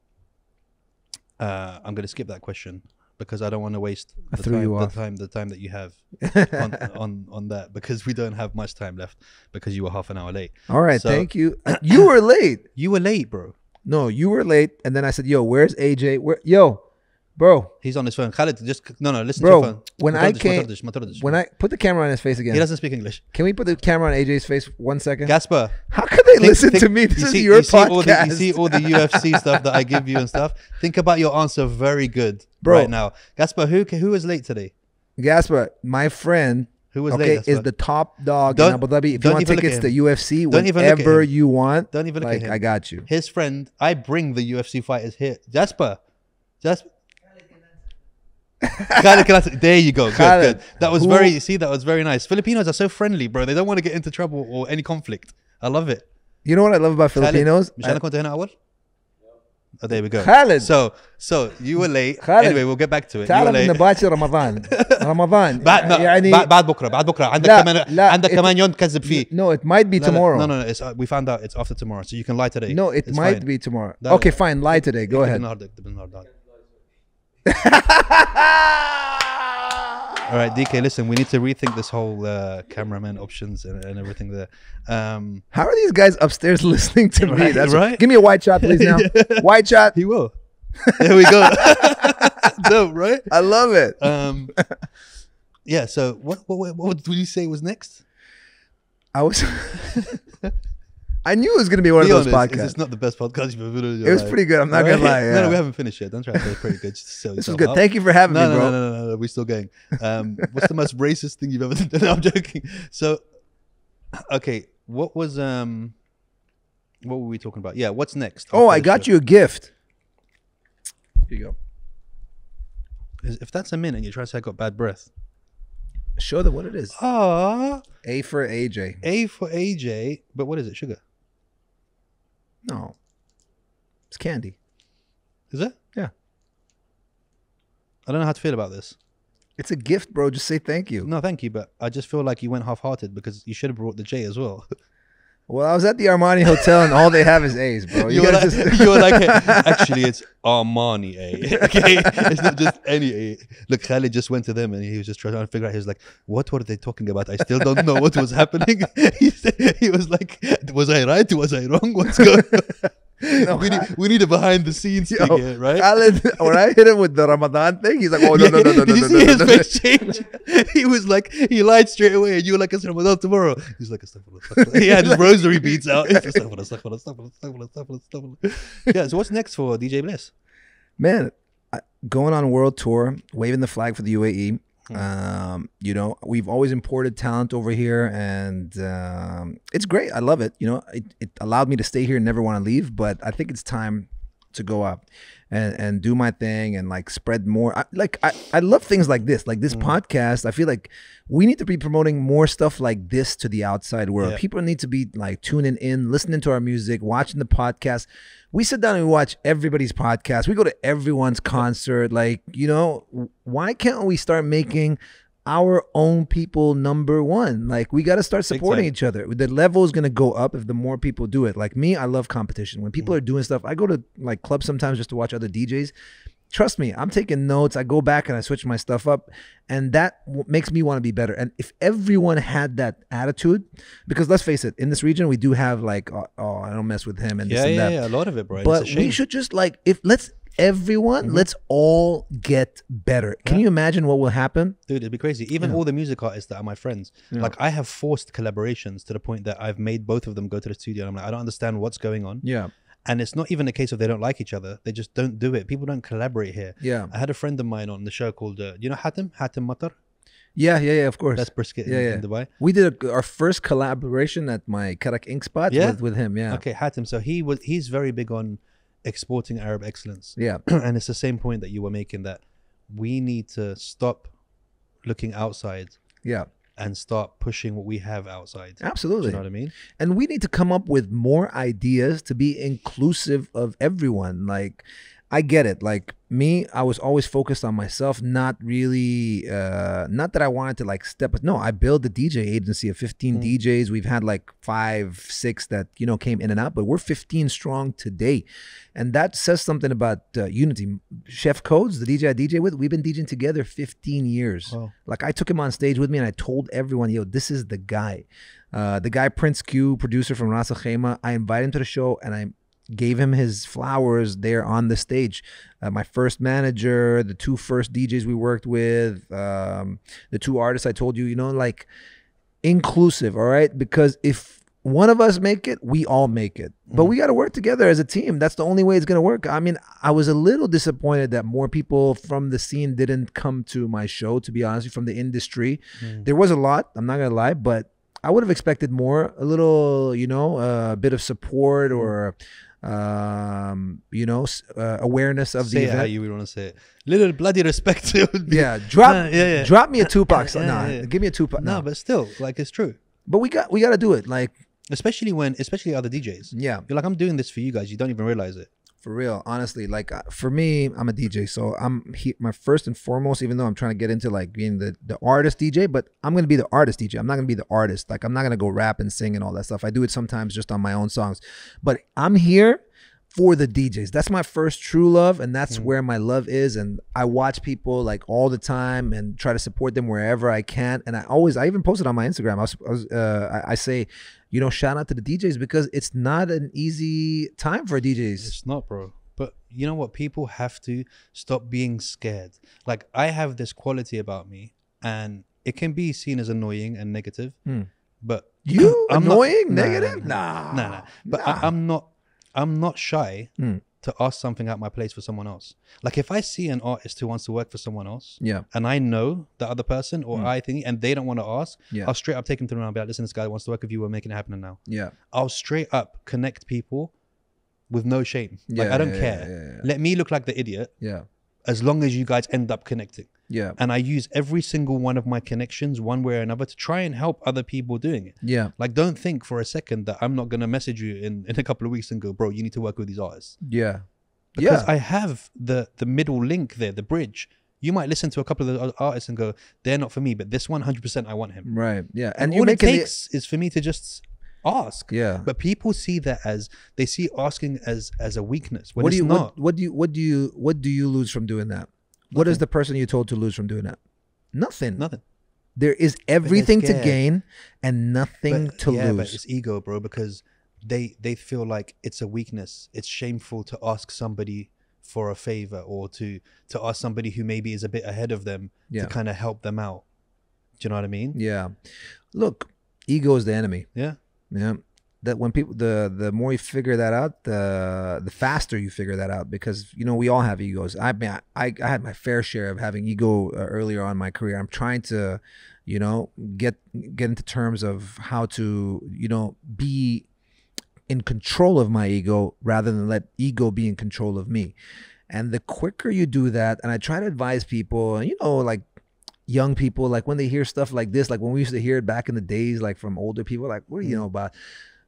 uh, I'm going to skip that question because I don't want to waste I the time, you the time, the time that you have [LAUGHS] on, on on that because we don't have much time left because you were half an hour late. All right, so- thank you. [COUGHS] You were late. You were late, bro. No, you were late, and then I said, "Yo, where's AJ? Where, yo, bro, He's on his phone. Khaled, just no, no. Listen Bro, to your phone. when I came- when I put the camera on his face again. he doesn't speak English. can we put the camera on AJ's face one second? Gasper, How could they think- listen think- to me? This you is see- your you see podcast. All the, you see all the UFC [LAUGHS] stuff that I give you and stuff. Think about your answer very good Bro. right now. Gasper, who who was late today? Gasper, my friend, Who was okay, late? is the top dog Don't- in Abu Dhabi. If you want even look at tickets to. UFC, Don't even look at whenever you want, Don't even look at him. I got you. his friend. I bring the UFC fighters here. Jasper, Jasper. Khaled can answer- there you go. Good, Khaled, good. That was who- very. See, that was very nice. Filipinos are so friendly, bro. They don't want to get into trouble or any conflict. I love it. You know what I love about Filipinos? مش أنا كنت هنا أول؟ Oh, there we go. Khaled. So, so you were late. Khaled. Anyway, we'll get back to it. You were تعرف late. ان باكر رمضان رمضان بعد no, يعني بعد بعد بكره بعد بكره عندك لا، كمان لا، عندك it- كمان يوم تكذب فيه no it might be لا، لا، tomorrow No, no, no. It's, uh, we found out it's after tomorrow, so you can lie today. No, it It's might fine. be tomorrow لا، لا. okay fine lie today go اكتب ahead النهارده اكتب النهارده [LAUGHS] All right, DK. Listen, we need to rethink this whole uh, cameraman options and, and everything there. Um, how are these guys upstairs [LAUGHS] listening to me that's right? give me a white shot please [LAUGHS] now white shot he will. There we go. Dope, right? I love it Um, yeah. So, what, what what what did you say was next? I was I knew it was gonna be one Be of those honest, podcasts It's not the best podcast you've ever done. It was life. pretty good, I'm not All gonna [LAUGHS] lie, No, no, we haven't finished yet. Don't try to say it's pretty good. This was good up. thank you for having no, me no, bro no, no, no, no, we're still going. Um, what's the most racist thing you've ever [LAUGHS] done? No, I'm joking. So, okay, what was um, what were we talking about? Yeah, what's next? oh I got show? you a gift here you go If that's a minute, you try to say I got bad breath. show them what it is Ah, A for AJ A for AJ, but what is it? Sugar? No it's candy Is it? Yeah. I don't know how to feel about this. it's a gift bro just say thank you No, thank you, but I just feel like you went half-hearted because you should have brought the J as well. [LAUGHS] Well, I was at the Armani Hotel and all they have is A's, bro. You, were like, just- [LAUGHS] you were like, [LAUGHS] actually, it's Armani A. [LAUGHS] Okay, it's not just any A. Look, Khalid just went to them and he was just trying to figure out. He was like, "What were they talking about? I still don't know what was happening." he, said, he was like, "Was I right? Was I wrong? What's going?" on? We, need, we need a behind the scenes Yo, thing here, right? Khaled, [LAUGHS] when I hit him with the Ramadan thing, he's like, "Oh no, no, no, no, no, Did you no, see no, his no, no, no." face change? [LAUGHS] he was like, he lied straight away, and you were like, "It's Ramadan tomorrow." He's like, "Astaghfirullah, astaghfirullah." He had his rosary beads out. [LAUGHS] It's astaghfirullah, astaghfirullah, astaghfirullah, astaghfirullah, astaghfirullah, astaghfirullah. Yeah. So what's next for DJ Bliss? Man, I- going on a world tour, waving the flag for the UAE. Um, you know, we've always imported talent over here, and um, it's great. I love it. You know, it, it allowed me to stay here and never want to leave. But I think it's time to go up and and do my thing and like spread more. I, like I, I love things like this, like this podcast. I feel like we need to be promoting more stuff like this to the outside world. Yeah. People need to be like tuning in, listening to our music, watching the podcast. We sit down and we watch everybody's podcast. We go to everyone's concert. Like, you know, why can't we start making our own people number one? Like, we got to start supporting each other. The level is going to go up if the more people do it. Like me, I love competition. When people mm. are doing stuff, I go to like clubs sometimes just to watch other DJs. Trust me, I'm taking notes. I go back and I switch my stuff up, and that makes me want to be better. And if everyone had that attitude, because let's face it, in this region we do have like, oh, oh I don't mess with him and this Yeah, and yeah, that. yeah. A lot of it, bro. But we should just like if let's everyone Mm-hmm. let's all get better. Can you imagine what will happen? Dude, it'd be crazy. Even all the music artists that are my friends, like I have forced collaborations to the point that I've made both of them go to the studio. And I'm like, I don't understand what's going on. Yeah, And it's not even a case of they don't like each other; they just don't do it. People don't collaborate here. yeah, I had a friend of mine on the show called, uh, you know, Hatem, Hatem Matar. yeah, yeah, yeah. Of course, That's brisket in, Yeah, yeah. in Dubai. we did a, our first collaboration at my Karak Ink spot Yeah? with, with him. Yeah, Okay, Hatem. So he was he's very big on exporting Arab excellence. yeah, [CLEARS THROAT] and it's the same point that you were making that we need to stop looking outside yeah. And start pushing what we have outside. Absolutely. you know what I mean? and we need to come up with more ideas to be inclusive of everyone like i get it. Like me i was always focused on myself not really uh not that i wanted to like step no i built a dj agency of 15 djs we've had like five six that you know came in and out but we're 15 strong today. And that says something about uh, unity. Chef codes the dj i dj with we've been djing together 15 years. Wow. like I took him on stage with me and I told everyone, yo, this is the guy. Uh, the guy Prince Q, producer from Ras Al Khaimah, I invited him to the show and I gave him his flowers there on the stage. Uh, my first manager, the two first DJs we worked with, um, the two artists I told you, you know, like inclusive, all right? Because if one of us make it, we all make it. But we got to work together as a team. That's the only way it's going to work. I mean, I was a little disappointed that more people from the scene didn't come to my show, to be honest, from the industry. There was a lot, I'm not going to lie, but I would have expected more, a little, you know, a bit of support or, um, you know, uh, awareness of say the it how you would want to say it. Little bloody respect. [LAUGHS] it be- yeah, drop, yeah, yeah. drop me a [LAUGHS] Tupac. Yeah, nah, yeah. give me a Tupac. No, No, but still, like it's true. but we got, we got to do it. Like, Especially when, especially other DJs. yeah. You're like, I'm doing this for you guys. You don't even realize it. For real, honestly, like uh, for me, I'm a DJ, so I'm he, my first and foremost. Even though I'm trying to get into like being the the artist DJ, but I'm gonna be the artist DJ. I'm not gonna be the artist. Like I'm not gonna go rap and sing and all that stuff. I do it sometimes just on my own songs, but I'm here for the DJs. That's my first true love, and that's where my love is. And I watch people like all the time and try to support them wherever I can. And I always, I even posted on my Instagram. I was, I, was, uh, I, I say, you know, shout out to the DJs because it's not an easy time for DJs. It's not, bro. But you know what? People have to stop being scared. Like I have this quality about me, and it can be seen as annoying and negative. Hmm. But You [CLEARS THROAT] I'm not- annoying, Nah, negative? Nah, Nah, nah, nah. But nah. I, I'm not. I'm not shy Hmm. to ask something out my place for someone else. Like if I see an artist who wants to work for someone else, Yeah, and I know the other person, or I think, and they don't want to ask. Yeah. I'll straight up take them to them and be like, "Listen, this guy wants to work with you. We're making it happen now." yeah, I'll straight up connect people with no shame. Like Yeah, I don't yeah, care. yeah. Let me look like the idiot yeah, as long as you guys end up connecting. Yeah, And I use every single one of my connections, one way or another, to try and help other people doing it. yeah, Like, don't think for a second that I'm not gonna message you in, in a couple of weeks and go, bro, you need to work with these artists. yeah, Because yeah. I have the the middle link there, the bridge. You might listen to a couple of the artists and go, they're not for me, but this one, hundred percent, I want him. right, yeah. And, And, all it takes is for me to just ask. Yeah. But people see that as they see asking as as a weakness when What do you not. what, what do you what do you what do you lose from doing that? What is the person you told to lose from doing that? Nothing. Nothing. There is everything to gain and nothing But, to yeah, but lose. it's ego, bro, because they they feel like it's a weakness. It's shameful to ask somebody for a favor or to to ask somebody who maybe is a bit ahead of them Yeah. to kind of help them out. Do you know what I mean? Yeah. Look, ego is the enemy. Yeah. Yeah. That when people the the more you figure that out, the the faster you figure that out because you know we all have egos. I mean, I I had my fair share of having ego uh, earlier on in my career. I'm trying to, you know, get get into terms of how to you know be in control of my ego rather than let ego be in control of me. And the quicker you do that, and I try to advise people, you know, like young people, like when they hear stuff like this, like when we used to hear it back in the days, like from older people, like, what do you know about?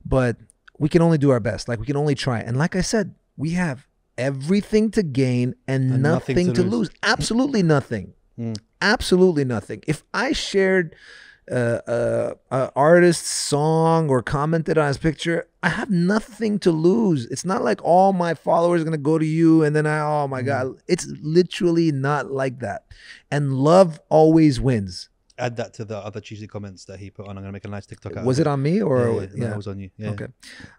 But we can only do our best. Like we can only try. And like I said, we have everything to gain and, And nothing nothing, to to, lose. lose. Absolutely nothing. Mm. Absolutely nothing. If I shared uh, uh, artist's song or commented on his picture, I have nothing to lose. It's not like all my followers are gonna go to you and then I, oh my god, it's literally not like that. And love always wins. Add that to the other cheesy comments that he put on. I'm gonna make a nice TikTok. Out Was it on me or Yeah, yeah? yeah, no, it was on you. Yeah. Okay. it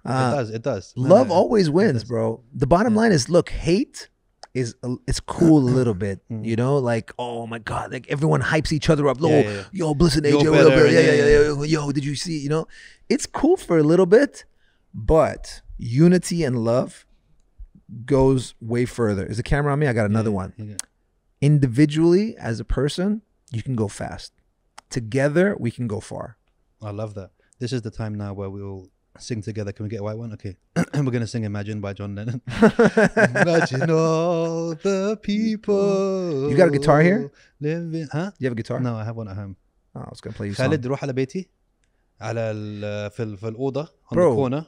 Uh, does. It does. Love no, always wins, bro. The bottom line is, look, hate is it's cool a little bit, [CLEARS THROAT] Mm. you know, like oh my god, like everyone hypes each other up. Yo, Yeah, yeah, yo, Bliss and AJ, up, better, yeah, yeah, yeah, yeah, yo, did you see? You know, it's cool for a little bit, but unity and love goes way further. Is the camera on me? I got another one. Individually, as a person, you can go fast. Together, we can go far. I love that. This is the time now where we'll sing together. Can we get a white one? Okay. and [CLEARS THROAT] we're gonna sing "Imagine" by John Lennon. [LAUGHS] Imagine all the people. You got a guitar here? Living, huh? You have a guitar? No, I have one at home. Oh, I was gonna play you. a Song. خالد روح على بيتي على ال في ال- في الأوضة on Bro. the corner.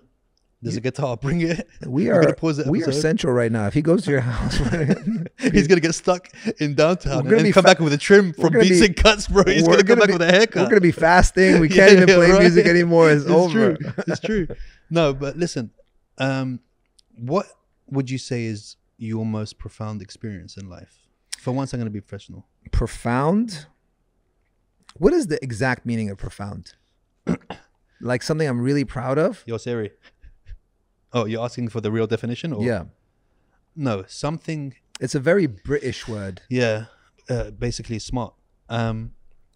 there's a guitar. Bring it. We [LAUGHS] gonna the we are central right now. If he goes to your house, [LAUGHS] He's gonna get stuck in downtown and, gonna be come back with a trim from gonna beats be- and cuts, bro. He's gonna come gonna back be- with a haircut. we're gonna be fasting. We [LAUGHS] can't Yeah, even play right. music anymore. It's, It's over. true. It's true. No, but listen, um, what would you say is your most profound experience in life? For once, I'm going to be professional. Profound. What is the exact meaning of profound? [CLEARS THROAT] like something I'm really proud of. Yo, Siri. Oh, you're asking for the real definition? Or? Yeah, No, something. it's a very British word. Yeah, uh, basically smart. Um,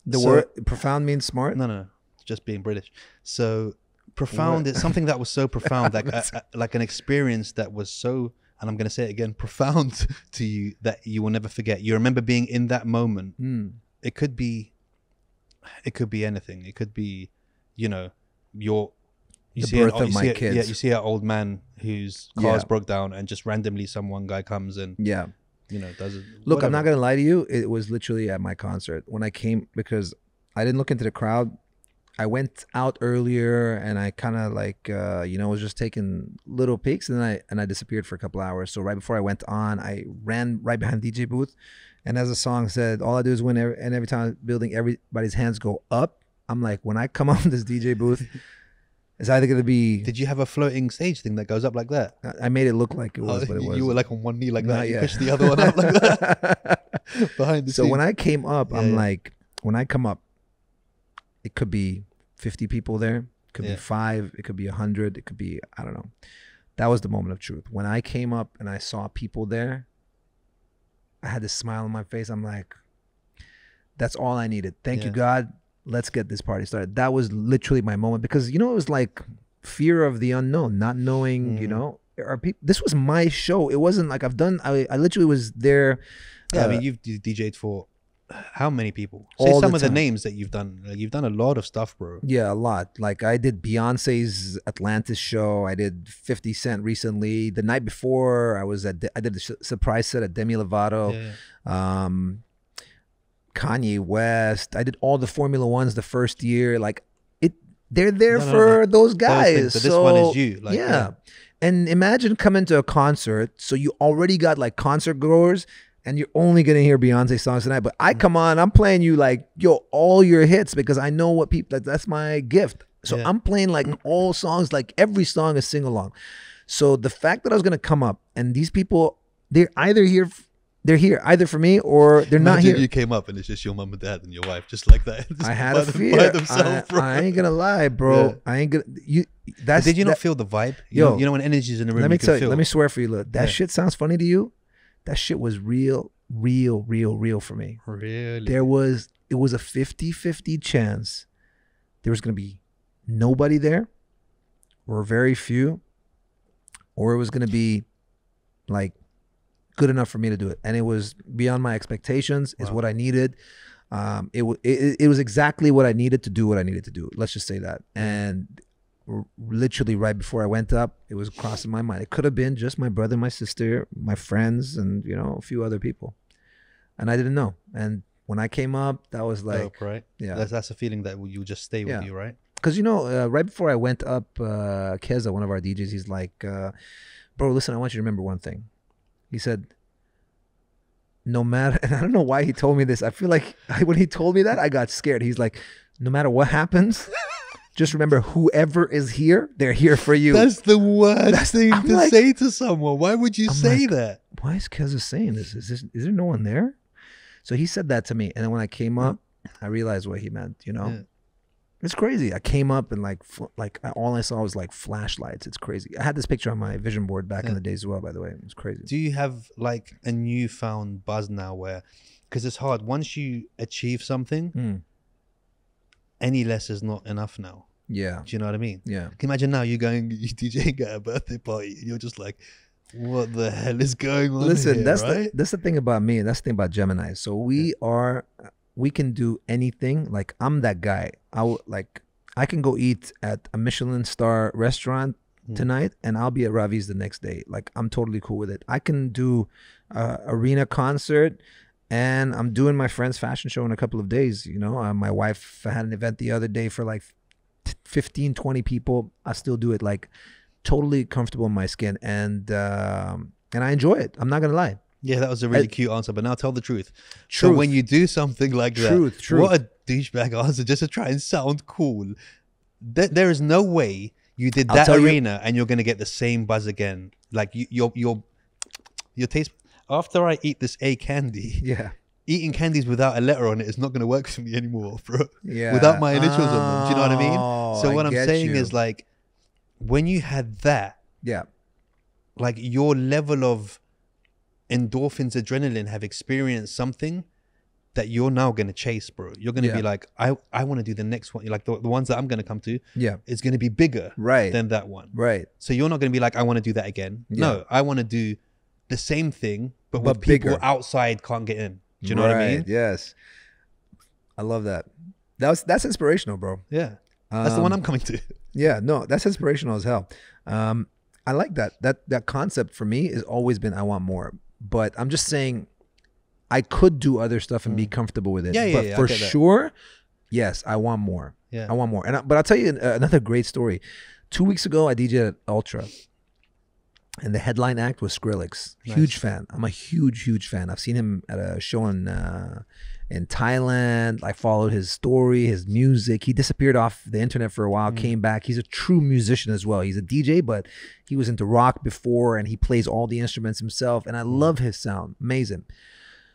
The So- word profound means smart. no, no, no, just being British. So profound is something that was so [LAUGHS] profound, like a, a- like an experience that was so, and I'm going to say it again, profound [LAUGHS] to you that you will never forget. You remember being in that moment. Mm. It could be, it could be anything. It could be, you know, your. You The see an birth o- of you my see a- Yeah, you see an old man whose car's Yeah. broke down, and just randomly some one guy comes and Yeah. you know does it. Look, I'm not gonna lie to you. It was literally at my concert when I came because I didn't look into the crowd. I went out earlier and I kind of like uh, you know was just taking little peeks and then I and I disappeared for a couple hours. So right before I went on, I ran right behind the DJ booth, and as the song said, all I do is win every, and every time building everybody's hands go up. I'm like when I come [LAUGHS] on this DJ booth, it's either gonna be Did you have a floating stage thing that goes up like that? I- I made it look like it oh, was, Oh, but it you- was. You were like on one knee like Not that. You yet. pushed the other one up like that [LAUGHS] behind the so when I came up, Yeah, I'm yeah. like, when I come up, it could be 50 people there, it could Yeah. be five, it could be 100, it could be, I don't know. That was the moment of truth. When I came up and I saw people there, I had this smile on my face. I'm like, that's all I needed. Thank you, Yeah. God. Let's get this party started. That was literally my moment because, you know, it was like fear of the unknown, not knowing, you Mhm. know, are people, this was my show. It wasn't like I've done, I, I literally was there. yeah, I uh, mean, you've d- DJ'd for how many people? Say some the of the names that you've done. Like, you've done a lot of stuff, bro. Yeah, a lot. Like I did Beyonce's Atlantis show. I did 50 Cent recently. The night before, I was at I did the surprise set at Demi Lovato. Yeah. Um, Kanye West. I did all the Formula Ones the first year. Like it, they're there No, no, for those Those guys. things, but this one is you. Like, yeah. And imagine coming to a concert. So you already got like concert goers and you're only gonna hear Beyonce songs tonight. But I Mm. come on, I'm playing you like, yo, all your hits because I know what people that, that's my gift. So Yeah. I'm playing like all songs, like every song is sing along. So the fact that I was gonna come up and these people, they're either here they're here either for me or they're not Imagine here. You came up and it's just your mom and dad and your wife, just like that. [LAUGHS] Just I had a fear. I. I ain't gonna lie, bro. Yeah. I ain't gonna. You. But That's. did you not that- feel the vibe? You Yo, know, you know when energy's in the room, let me you tell you. feel. Let me swear for you. Look, that Yeah. shit sounds funny to you. That shit was real, real, real, real for me. really. There was. It was a 50-50 chance. There was gonna be nobody there, or very few, or it was gonna be like good enough for me to do it, and it was beyond my expectations. Is what I needed. Um, it, it it was exactly what I needed to do. What I needed to do. Let's just say that. And r- literally right before I went up, it was crossing my mind. It could have been just my brother, my sister, my friends, and you know a few other people, and I didn't know. And when I came up, that was like Dope, right? yeah. That's that's a feeling that you just stay with Yeah. you, right? because you know, uh, right before I went up, uh, Keza, one of our DJs, he's like, uh, "Bro, listen, I want you to remember one thing." He said, "No matter," [LAUGHS] and I don't know why he told me this. I feel like [LAUGHS] when he told me that, I got scared. He's like, "No matter what happens, [LAUGHS] just remember, whoever is here, they're here for you." That's the worst thing I'm to like- say to someone. Why would you I'm say like, that? why is Keza saying this? Is this is there no one there? So he said that to me, and then when I came up, I realized what he meant. You know, Yeah. It's crazy. I came up and like like I, all I saw was like flashlights. It's crazy. I had this picture on my vision board back in the days as well. By the way, it was crazy. Do you have like a newfound buzz now where, because it's hard, once you achieve something, Mm, any less is not enough now. yeah, Do you know what I mean? yeah. Can you imagine now you going, [LAUGHS] you DJing at a birthday party and you're just like, what the hell is going on? Listen, here, that's right? the that's the thing about me. and That's the thing about Gemini. So we are, we can do anything. Like I'm that guy. I like I can go eat at a Michelin star restaurant Mm. tonight, and I'll be at Ravi's the next day. Like I'm totally cool with it. I can do a arena concert. And I'm doing my friend's fashion show in a couple of days. You know, uh, my wife had an event the other day for like t- 15, 20 people. I still do it like totally comfortable in my skin. And, um, and I enjoy it. I'm not going to lie. Yeah, that was a really cute answer. But now tell the truth. So when you do something like Truth, that, truth. what a douchebag [LAUGHS] answer just to try and sound cool. There, there is no way you did I'll that tell you- arena and you're gonna get the same buzz again. Like you, your your your taste. After I eat this A candy, Yeah. [LAUGHS] eating candies without a letter on it is not gonna work [LAUGHS] for me anymore, bro. Yeah. Without my initials on them. Do you know what I mean? Oh, So what I'm saying you. is like, when you had that, yeah. like your level of endorphins, adrenaline have experienced something that you're now going to chase, bro. You're going to Yeah. be like, I, I want to do the next one. Like the, the ones that I'm going to come to Yeah. is going to be bigger Right. than that one. right. So you're not going to be like, I want to do that again. No, I want to do the same thing, but, But people bigger. outside can't get in. Do you know what I mean? Yes. I love that. That was that's inspirational, bro. Yeah. That's the one Um, I'm coming to. [LAUGHS] Yeah, no, that's inspirational as hell. Um, I like that. That that concept for me has always been I want more. But I'm just saying I could do other stuff and be comfortable with it. Mm. Yeah, yeah, but yeah, for sure, yes, I want more. Yeah. I want more. And I, but I'll tell you another great story. Two weeks ago, I DJed at Ultra, and the headline act was Skrillex. Huge fan. I'm a huge, huge fan. I've seen him at a show in uh, in Thailand. I followed his story, his music. He disappeared off the internet for a while, came back. He's a true musician as well. He's a DJ, but he was into rock before, and he plays all the instruments himself. And I love his sound. Amazing.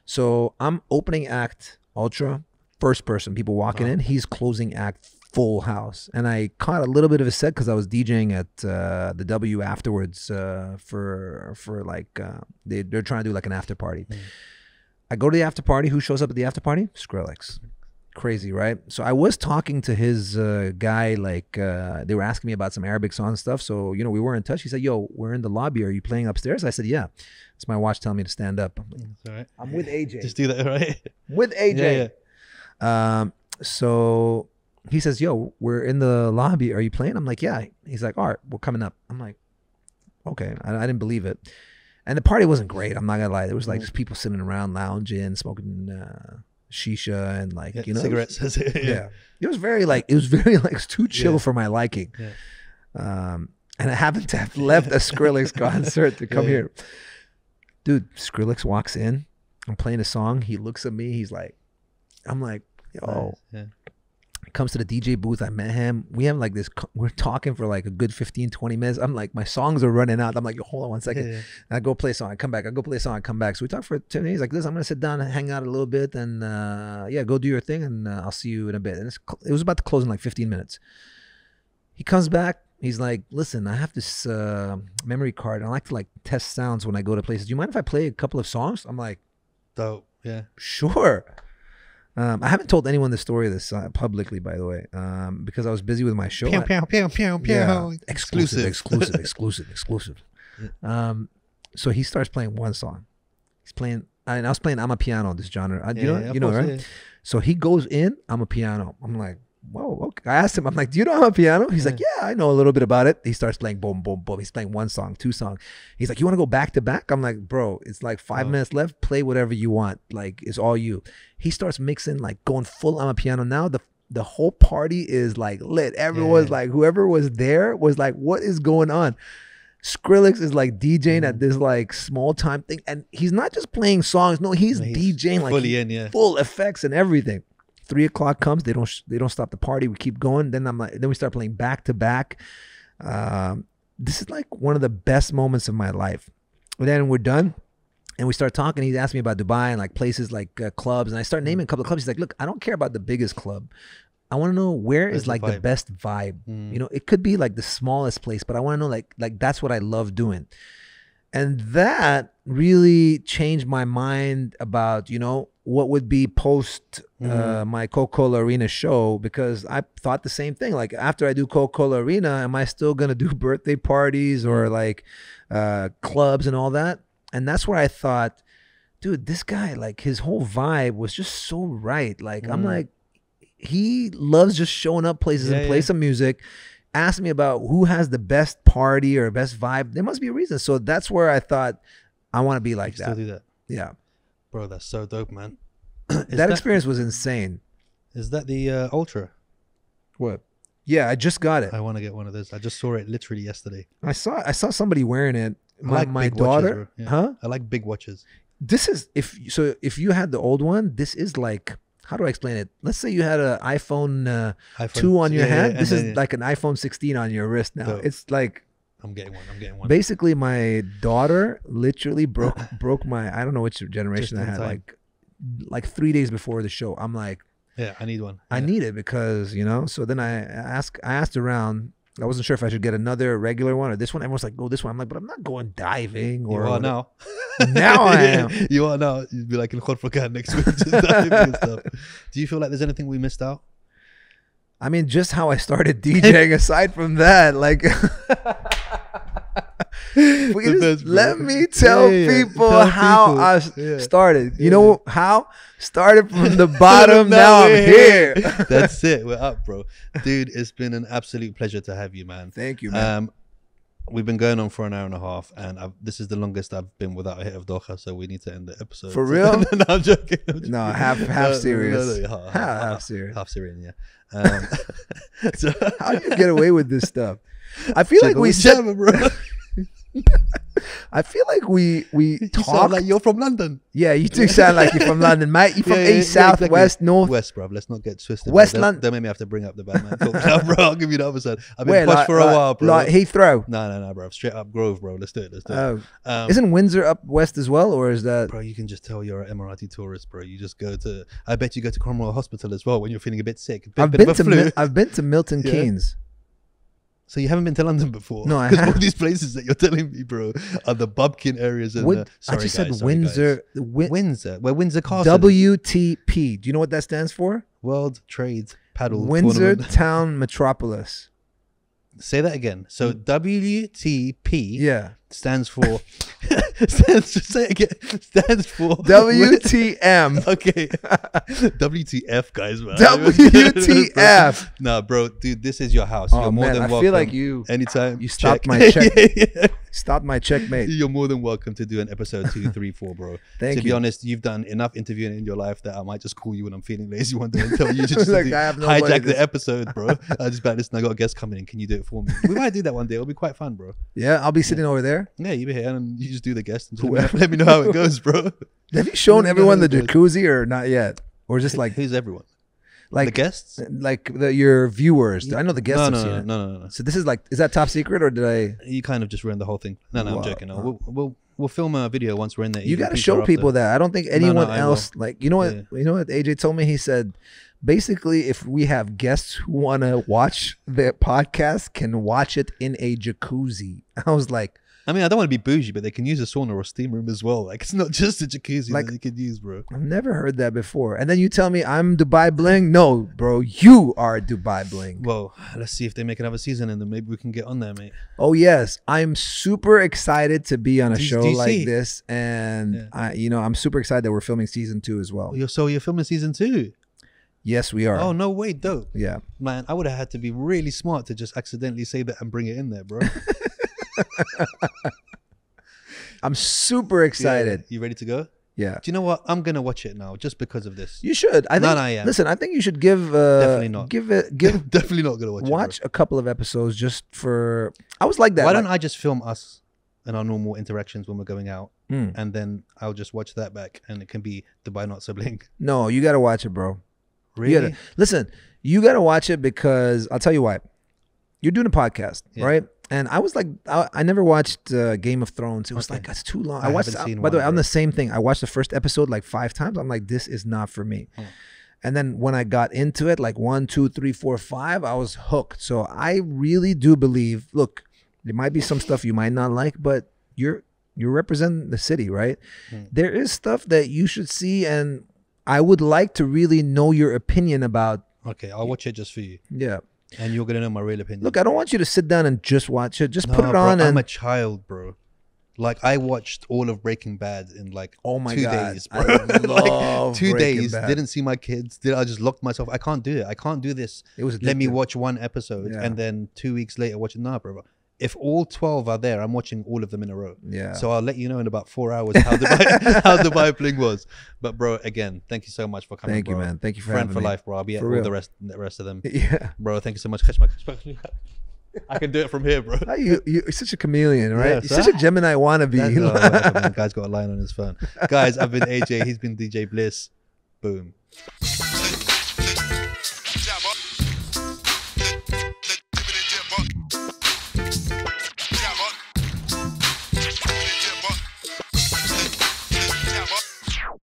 So I'm opening act Ultra, first person, people walking in. He's closing act full house. And I caught a little bit of a set because I was DJing at uh, the W afterwards uh, for for like uh, they they're trying to do like an after party. I go to the after party. Who shows up at the after party? Skrillex. Crazy, right? So I was talking to his uh, guy, like uh, they were asking me about some Arabic song stuff. So you know we were in touch. He said, "Yo, we're in the lobby. Are you playing upstairs?" I said, "Yeah." It's my watch telling me to stand up. I'm, like, right. I'm with AJ. Just do that, [LAUGHS] right? with AJ. Yeah, yeah. Um, so he says, "Yo, we're in the lobby. Are you playing?" I'm like, "Yeah." He's like, "All right, we're coming up." I'm like, "Okay." I, I didn't believe it, and the party wasn't great. I'm not gonna lie. There was like Mm-hmm. just people sitting around, lounging, smoking uh, shisha, and like Yeah, you know, cigarettes. [LAUGHS] yeah. It was very like it was [LAUGHS] very like it's too chill Yeah. for my liking. Yeah. Um, and I happened to have left a Skrillex [LAUGHS] concert to come Yeah, yeah. here. Dude, Skrillex walks in. I'm playing a song. He looks at me. He's like, I'm like, yo. Yeah. Comes to the DJ booth. I met him. We have like this. We're talking for like a good 15, 20 minutes. I'm like, my songs are running out. I'm like, yo, hold on one second. Yeah. I go play a song. I come back. I go play a song. I come back. So we talk for 10 minutes. Like, this, I'm going to sit down and hang out a little bit. And uh, yeah, go do your thing. And uh, I'll see you in a bit. And it was about to close in like 15 minutes. He comes back. He's like, listen, I have this uh, memory card. I like to like test sounds when I go to places. Do you mind if I play a couple of songs? I'm like, Dope. Yeah. sure. Um, I haven't told anyone the story of this uh, publicly, by the way, um, because I was busy with my show. Pew, pew, pew, pew, pew. yeah, exclusive, Exclusive. [LAUGHS] exclusive, exclusive. Um, so he starts playing one song. He's playing, and I was playing. amapiano. This genre, I, you know, yeah, you know, course, right? yeah. So he goes in. amapiano. I'm like, whoa. Okay. I asked him. I'm like, do you know amapiano? He's like, yeah, I know a little bit about it. He starts playing boom, boom, boom. He's playing one song, two songs. He's like, you want to go back to back? I'm like, bro, it's like five Oh. minutes left. Play whatever you want. Like it's all you. He starts mixing, like going full. amapiano now. The the whole party is like lit. Everyone's Yeah. like, whoever was there was like, what is going on? Skrillex is like DJing Mm. at this like small time thing, and he's not just playing songs. No, he's, No, he's DJing like in, yeah. full effects and everything. Three o'clock comes, they don't sh- they don't stop the party. We keep going. Then I'm like, then we start playing back to back. Um, this is like one of the best moments of my life. And then we're done, and we start talking. He's asking me about Dubai and like places like uh, clubs, and I start naming a couple of clubs. He's like, "Look, I don't care about the biggest club. I want to know where Where's is the like the vibe?" best vibe. Mm. You know, it could be like the smallest place, but I want to know like like that's what I love doing. And that really changed my mind about, you know, what would be post uh, my Coca-Cola Arena show because I thought the same thing. Like after I do Coca-Cola Arena, am I still gonna do [LAUGHS] birthday parties or like uh, clubs and all that? And that's where I thought, dude, this guy, like his whole vibe was just so right. Like I'm Mm. like, he loves just showing up places Yeah, and play yeah. some music. Ask me about who has the best party or best vibe. There must be a reason. So that's where I thought I want to be like You still that. do that, Yeah, bro. That's so dope, man. [CLEARS THROAT] that, that experience was insane. is that the uh, ultra? What? Yeah, I just got it. I want to get one of those. I just saw it literally yesterday. I saw I saw somebody wearing it. My, like my big watches, daughter. Yeah. huh? I like big watches. This is if so. If you had the old one, this is like how do I explain it? Let's say you had an iPhone uh, iPhone, two on your yeah, yeah, hand. and This then, is like an iPhone 16 on your wrist now. It's like I'm getting one. I'm getting one. basically my daughter literally broke [LAUGHS] broke my I don't know which generation I had time. like like three days before the show. I'm like yeah, I need one. I Yeah. need it because you know. So then I ask I asked around. I wasn't sure if I should get another regular one or this one. Everyone's like, "Go this one." I'm like, "But I'm not going diving." You Or are now. [LAUGHS] Now I am. [LAUGHS] You are now. You'd be like in Khorfakan next week. Just diving and [LAUGHS] stuff. Do you feel like there's anything we missed out? I mean, just how I started DJing. aside from that, like, just- let me tell Yeah, people Tell how people. I Yeah. started. You Yeah. know how? Started from the [LAUGHS] bottom. now I'm we're here. [LAUGHS] That's it. We're up, bro. [LAUGHS] Dude, it's been an absolute pleasure to have you, man. Thank you, man. Um, we've been going on for an hour and a half, and I've, this is the longest I've been without a hit of dokha, so we need to end the episode. For real? no, I'm joking. I'm joking. no, half half No, serious. no, no, half, half, half, serious. half Syrian, yeah. Um, so, How do you get away with this stuff? I feel like we said. [LAUGHS] [LAUGHS] I feel like we we You talk. like you're from London. yeah, you do sound like you're from [LAUGHS] London, mate. You from Yeah, yeah, east, yeah, south, exactly. west, north. West, bro. Let's not get twisted. West London. Don't make me have to bring up the Batman talk now, bro. I'll give you the other side. I've been Where, posh like, for a like- while, bro. Like Heathrow. no, no, no, bro. Straight up Grove, bro. Let's do it. Let's do it. Oh, Um, isn't Windsor up west as well, or is that? Bro, you can just tell you're an Emirati tourist, bro. You just go to. I bet you go to Cromwell Hospital as well when you're feeling a bit sick. Bit, I've bit been of a to. Mil- I've been to Milton. Keynes. So you haven't been to London before? No, I [LAUGHS] Because all these places that you're telling me, bro, are the Bubkin areas. And Win- the, I just guys, said sorry. Windsor. Win- Windsor. Where Windsor Castle. WTP. Do you know what that stands for? World Trade Paddle Windsor Tournament. [LAUGHS] Town Metropolis. Say that again. So mm. WTP Yeah. Stands for. [LAUGHS] stands, say it again. Stands for WTM. [LAUGHS] Okay. WTF, guys, man. WTF. [LAUGHS] nah, bro, dude, this is your house. Oh You're more man, than I welcome. feel like you Anytime. you stopped check. my check. Yeah, yeah. stopped my checkmate. You're more than welcome to do an episode two, three, four, bro. Thank to be honest, you've done enough interviewing in your life that I might just call you when I'm feeling lazy one day and tell you just Like, to do- I have no hijack the episode, bro. I just about listen. I got a guest coming in. Can you do it for me? We might do that one day. It'll be quite fun, bro. Yeah, I'll be sitting over there. Yeah, you be here and you just do the guest and just let, me know, let me know how it goes, bro. [LAUGHS] Have you shown everyone the jacuzzi or not yet? Or just like who's everyone? Like the guests? like the, your viewers? I know the guests No, have no, seen no, it. no, no, no. So this is like is that top secret or did I? You kind of just ruined the whole thing. No, no, Wow. I'm joking. No, we'll, we'll we'll film a video once we're in there. You got to show people that. I don't think no, anyone else like you know what Yeah. you know what AJ told me. He said basically if we have guests who want to watch the podcast can watch it in a jacuzzi. [LAUGHS] I was like, I mean, I don't want to be bougie, but they can use a sauna or steam room as well. Like, it's not just a jacuzzi Like- that you could use, bro. I've never heard that before. And then you tell me I'm Dubai Bling? No, bro, you are Dubai Bling. Well, let's see if they make another season, and then maybe we can get on there, mate. Oh yes, I'm super excited to be on a show do you like this, and Yeah. I, you know, I'm super excited that we're filming season two as well. Oh, you're, so you're filming season two? Yes, we are. Oh no, wait, dope, Yeah, man. I would have had to be really smart to just accidentally say that and bring it in there, bro. [LAUGHS] [LAUGHS] I'm super excited. Yeah. You ready to go? Yeah, Do you know what? I'm gonna watch it now just because of this. you should. I think. no, yeah. Listen, I think you should give. Uh, Definitely not. Give it. [LAUGHS] Give. Definitely not gonna watch, it. watch a couple of episodes just for. I was like that. Why like- don't I just film us and our normal interactions when we're going out, Hmm. and then I'll just watch that back, and it can be Dubai Not So Bling. [LAUGHS] No, you got to watch it, bro. You Really? gotta, listen, you got to watch it because I'll tell you why. You're doing a podcast, Yeah. right? And I was like, I, I never watched uh, Game of Thrones. It was Okay. like that's too long. I I, watched. haven't seen by the way, I'm the same thing. I watched the first episode like five times. I'm like, this is not for me. Hmm. And then when I got into it, like one, two, three, four, five, I was hooked. So I really do believe. Look, there might be some stuff you might not like, but you're you're representing the city, right? Hmm. There is stuff that you should see, and I would like to really know your opinion about. Okay, I'll watch it just for you, Yeah. And you're gonna know my real opinion. Look, I don't want you to sit down and just watch it. Just put it bro, on I'm and a child, bro. Like I watched all of Breaking Bad in like oh my two god, days, bro. [LAUGHS] like two Breaking days. Bad. Didn't see my kids. Did I just locked myself? I can't do it. I can't do this. It was Let me watch one episode Yeah. and then two weeks later watch another, Nah, bro. If all twelve are there, I'm watching all of them in a row. Yeah. So I'll let you know in about four hours how the [LAUGHS] how the Bling was. But bro, again, thank you so much for coming. Thank you, man. Thank you for Friend having for me. life, bro. I'll be at For all real. the rest the rest of them. [LAUGHS] Yeah. Bro, thank you so much. I can do it from here, bro. You you're such a chameleon, right? Yeah, you're so such a Gemini wannabe. That's, you oh, man. Guy's got a line on his phone. Guys, I've been AJ. He's been DJ Bliss. Boom.